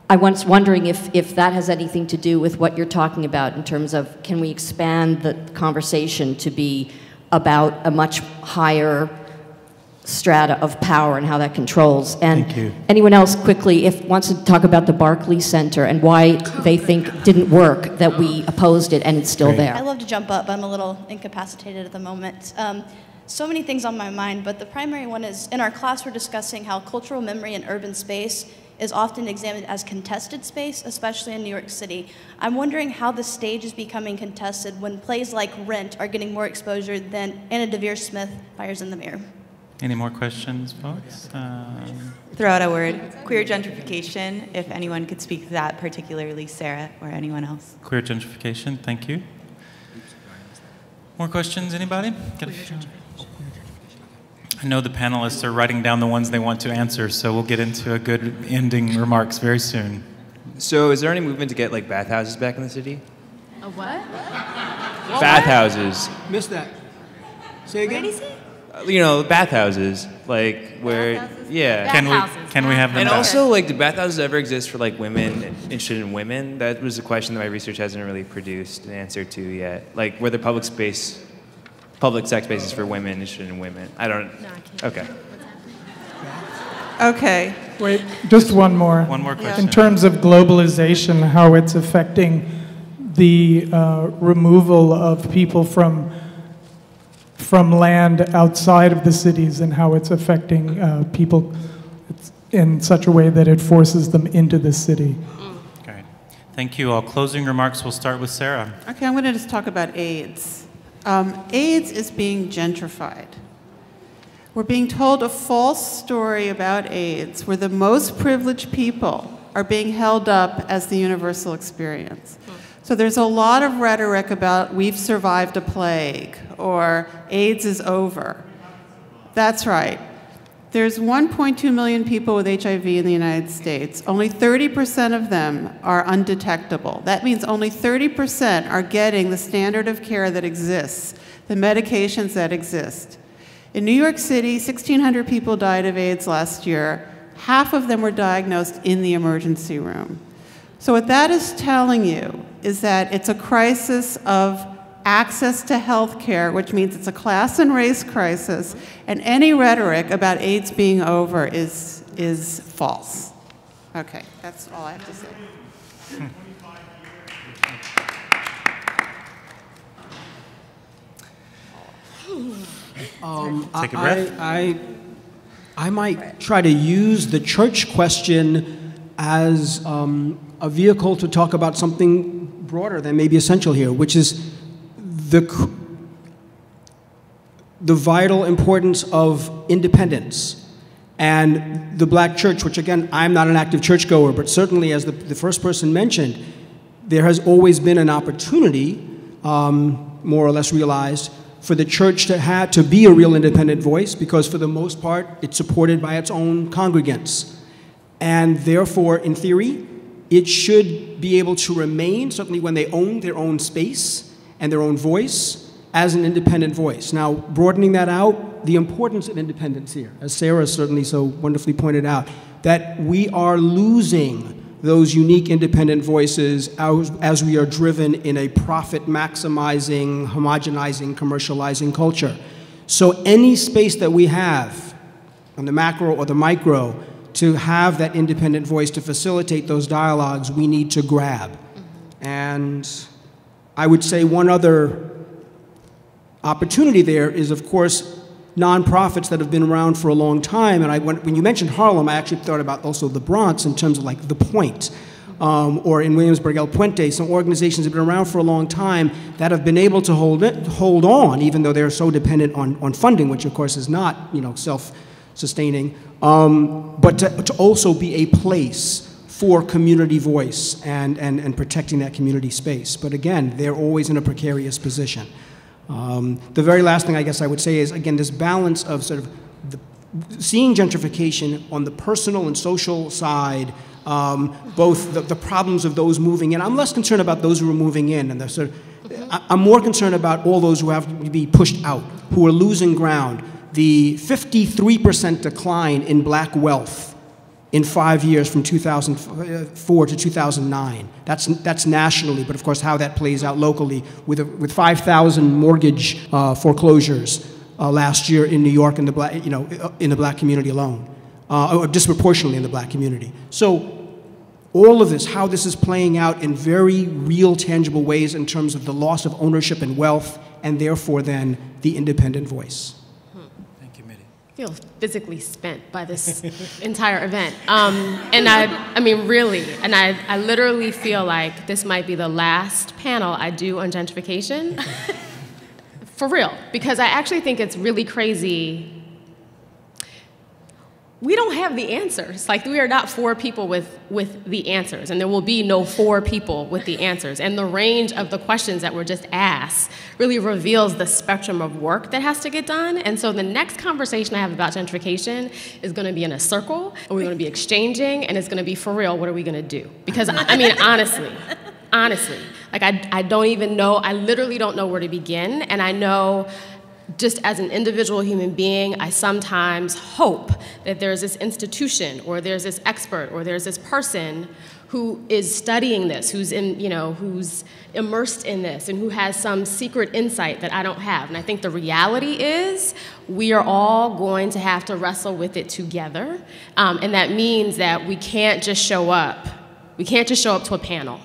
I was wondering if, if that has anything to do with what you're talking about in terms of can we expand the conversation to be about a much higher strata of power and how that controls. And Thank you. anyone else quickly, if wants to talk about the Barclay Center and why they think didn't work, that we opposed it and it's still Great. there. I love to jump up, but I'm a little incapacitated at the moment. Um, so many things on my mind, but the primary one is in our class, we're discussing how cultural memory in urban space is often examined as contested space, especially in New York City. I'm wondering how the stage is becoming contested when plays like Rent are getting more exposure than Anna Deavere Smith Fires in the Mirror. Any more questions, folks? Um, Throw out a word queer gentrification, if anyone could speak to that, particularly Sarah or anyone else. queer gentrification, thank you. More questions, anybody? Got a few? I know the panelists are writing down the ones they want to answer, so we'll get into a good ending remarks very soon. So, is there any movement to get like bathhouses back in the city? A what? Bathhouses. Missed that. Say again. Uh, You know, bathhouses, like where, yeah. Can we can we have them And back? also, like, do bathhouses ever exist for like women interested in women? That was a question that my research hasn't really produced an answer to yet. Like, were there public space, public sex spaces for women interested in women? I don't. Okay. Okay. Wait, just one more. One more question. In terms of globalization, how it's affecting the uh, removal of people from from land outside of the cities, and how it's affecting uh, people in such a way that it forces them into the city. Okay. Thank you all. Closing remarks, we'll start with Sarah. Okay, I'm going to just talk about AIDS. Um, AIDS is being gentrified. We're being told a false story about AIDS where the most privileged people are being held up as the universal experience. So there's a lot of rhetoric about we've survived a plague or AIDS is over. That's right. There's 1.2 million people with HIV in the United States. Only 30% of them are undetectable. That means only 30% are getting the standard of care that exists, the medications that exist. In New York City, 1,600 people died of AIDS last year. Half of them were diagnosed in the emergency room. So, what that is telling you is that it's a crisis of access to health care, which means it's a class and race crisis, and any rhetoric about AIDS being over is, is false. Okay, that's all I have to say. Um, Take a I- breath. I, I, I might try to use the church question as um, a vehicle to talk about something broader than may be essential here, which is the, the vital importance of independence. And the black church, which again, I'm not an active churchgoer, but certainly as the, the first person mentioned, there has always been an opportunity, um, more or less realized, for the church to have to be a real independent voice because for the most part it's supported by its own congregants. And therefore, in theory, it should be able to remain, certainly when they own their own space and their own voice, as an independent voice. Now, broadening that out, the importance of independence here, as Sarah certainly so wonderfully pointed out, that we are losing those unique independent voices as, as we are driven in a profit maximizing, homogenizing, commercializing culture. So, any space that we have, on the macro or the micro, to have that independent voice to facilitate those dialogues, we need to grab. And I would say one other opportunity there is, of course, nonprofits that have been around for a long time. And I, when, when you mentioned Harlem, I actually thought about also the Bronx in terms of like the point. um, or in Williamsburg, El Puente, some organizations have been around for a long time that have been able to hold, it, hold on, even though they're so dependent on, on funding, which of course is not you know, self-sustaining, um, but to, to also be a place for community voice and, and, and protecting that community space. But again, they're always in a precarious position. Um, the very last thing I guess I would say is, again, this balance of sort of the, seeing gentrification on the personal and social side, um, both the, the, problems of those moving in. I'm less concerned about those who are moving in, and the sort of, I'm more concerned about all those who have to be pushed out, who are losing ground. The 53% decline in black wealth in five years from 2004 to 2009. That's, that's nationally, but of course how that plays out locally with, a, with 5,000 mortgage uh, foreclosures uh, last year in New York in the black, you know, in the black community alone, uh, or disproportionately in the black community. So all of this, how this is playing out in very real, tangible ways in terms of the loss of ownership and wealth, and therefore then the independent voice feel physically spent by this entire event. Um, and I, I mean, really, and I, I literally feel like this might be the last panel I do on gentrification. For real, because I actually think it's really crazy we don't have the answers. Like we are not four people with, with the answers, and there will be no four people with the answers. And the range of the questions that were just asked really reveals the spectrum of work that has to get done. And so the next conversation I have about gentrification is going to be in a circle, and we're going to be exchanging, and it's going to be for real. What are we going to do? Because I mean, honestly, honestly, like I, I don't even know. I literally don't know where to begin, and I know just as an individual human being, I sometimes hope that there's this institution or there's this expert or there's this person who is studying this, who's in, you know, who's immersed in this and who has some secret insight that I don't have. And I think the reality is we are all going to have to wrestle with it together. Um, and that means that we can't just show up. We can't just show up to a panel,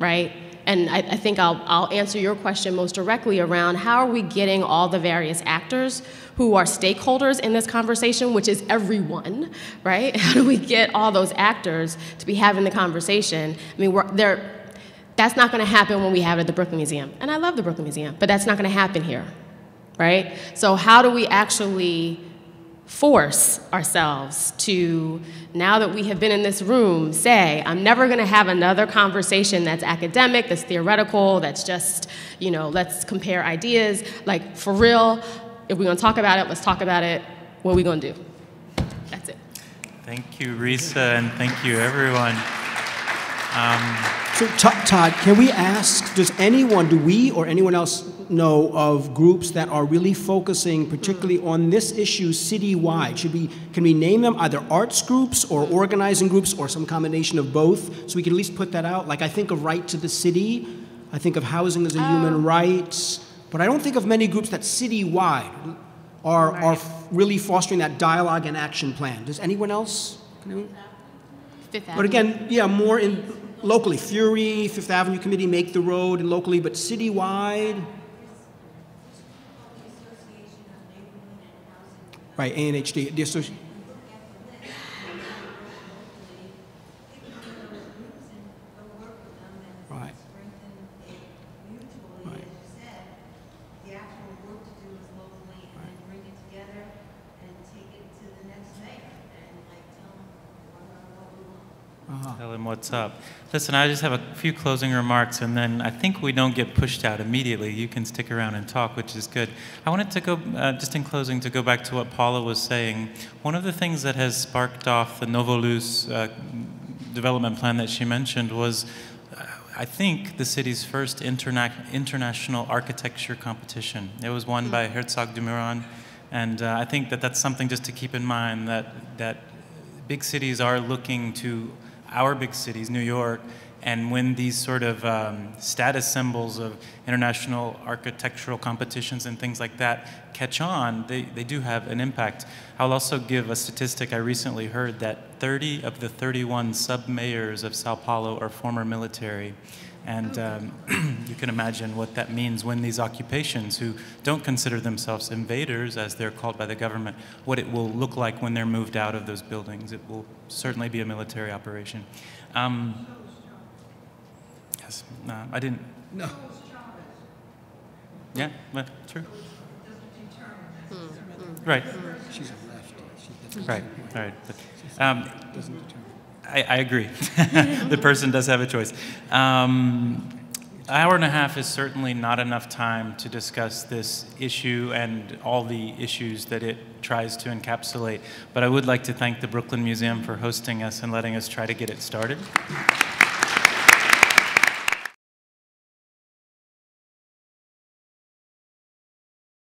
right? And I, I, think I'll, I'll answer your question most directly around how are we getting all the various actors who are stakeholders in this conversation, which is everyone, right? How do we get all those actors to be having the conversation? I mean, we're, they're, that's not going to happen when we have it at the Brooklyn Museum. And I love the Brooklyn Museum, but that's not going to happen here, right? So, how do we actually force ourselves to, now that we have been in this room, say, I'm never going to have another conversation that's academic, that's theoretical, that's just, you know, let's compare ideas. Like, for real, if we're going to talk about it, let's talk about it. What are we going to do? That's it. Thank you, Risë, and thank you, everyone. Um, so, Todd, can we ask, does anyone, do we or anyone else know of groups that are really focusing particularly on this issue citywide? Should we, can we name them either arts groups or organizing groups or some combination of both so we can at least put that out? Like I think of Right to the City, I think of housing as a oh. human oh. right, but I don't think of many groups that citywide are, right. are really fostering that dialogue and action plan. Does anyone else? But again, yeah, more in locally. FUREE, Fifth Avenue Committee make the road and locally, but citywide. Right, ANHD. The Tell him what's up. Listen, I just have a few closing remarks, and then I think we don't get pushed out immediately. You can stick around and talk, which is good. I wanted to go, uh, just in closing, to go back to what Paula was saying. One of the things that has sparked off the Nova Luz uh, development plan that she mentioned was uh, I think the city's first interna international architecture competition. It was won by Herzog de Meuron, and uh, I think that that's something just to keep in mind that that big cities are looking to our big cities, New York, and when these sort of um, status symbols of international architectural competitions and things like that catch on, they, they do have an impact. I'll also give a statistic I recently heard that 30 of the 31 sub-mayors of Sao Paulo are former military. And um, you can imagine what that means when these occupations, who don't consider themselves invaders, as they're called by the government, what it will look like when they're moved out of those buildings. It will certainly be a military operation. Um, Yes, no, I didn't. No. Yeah, well, true. Right. She's a lefty. She Right, right. But, um, Doesn't determine. I, I agree. the person does have a choice. Um, hour and a half is certainly not enough time to discuss this issue and all the issues that it tries to encapsulate. But I would like to thank the Brooklyn Museum for hosting us and letting us try to get it started.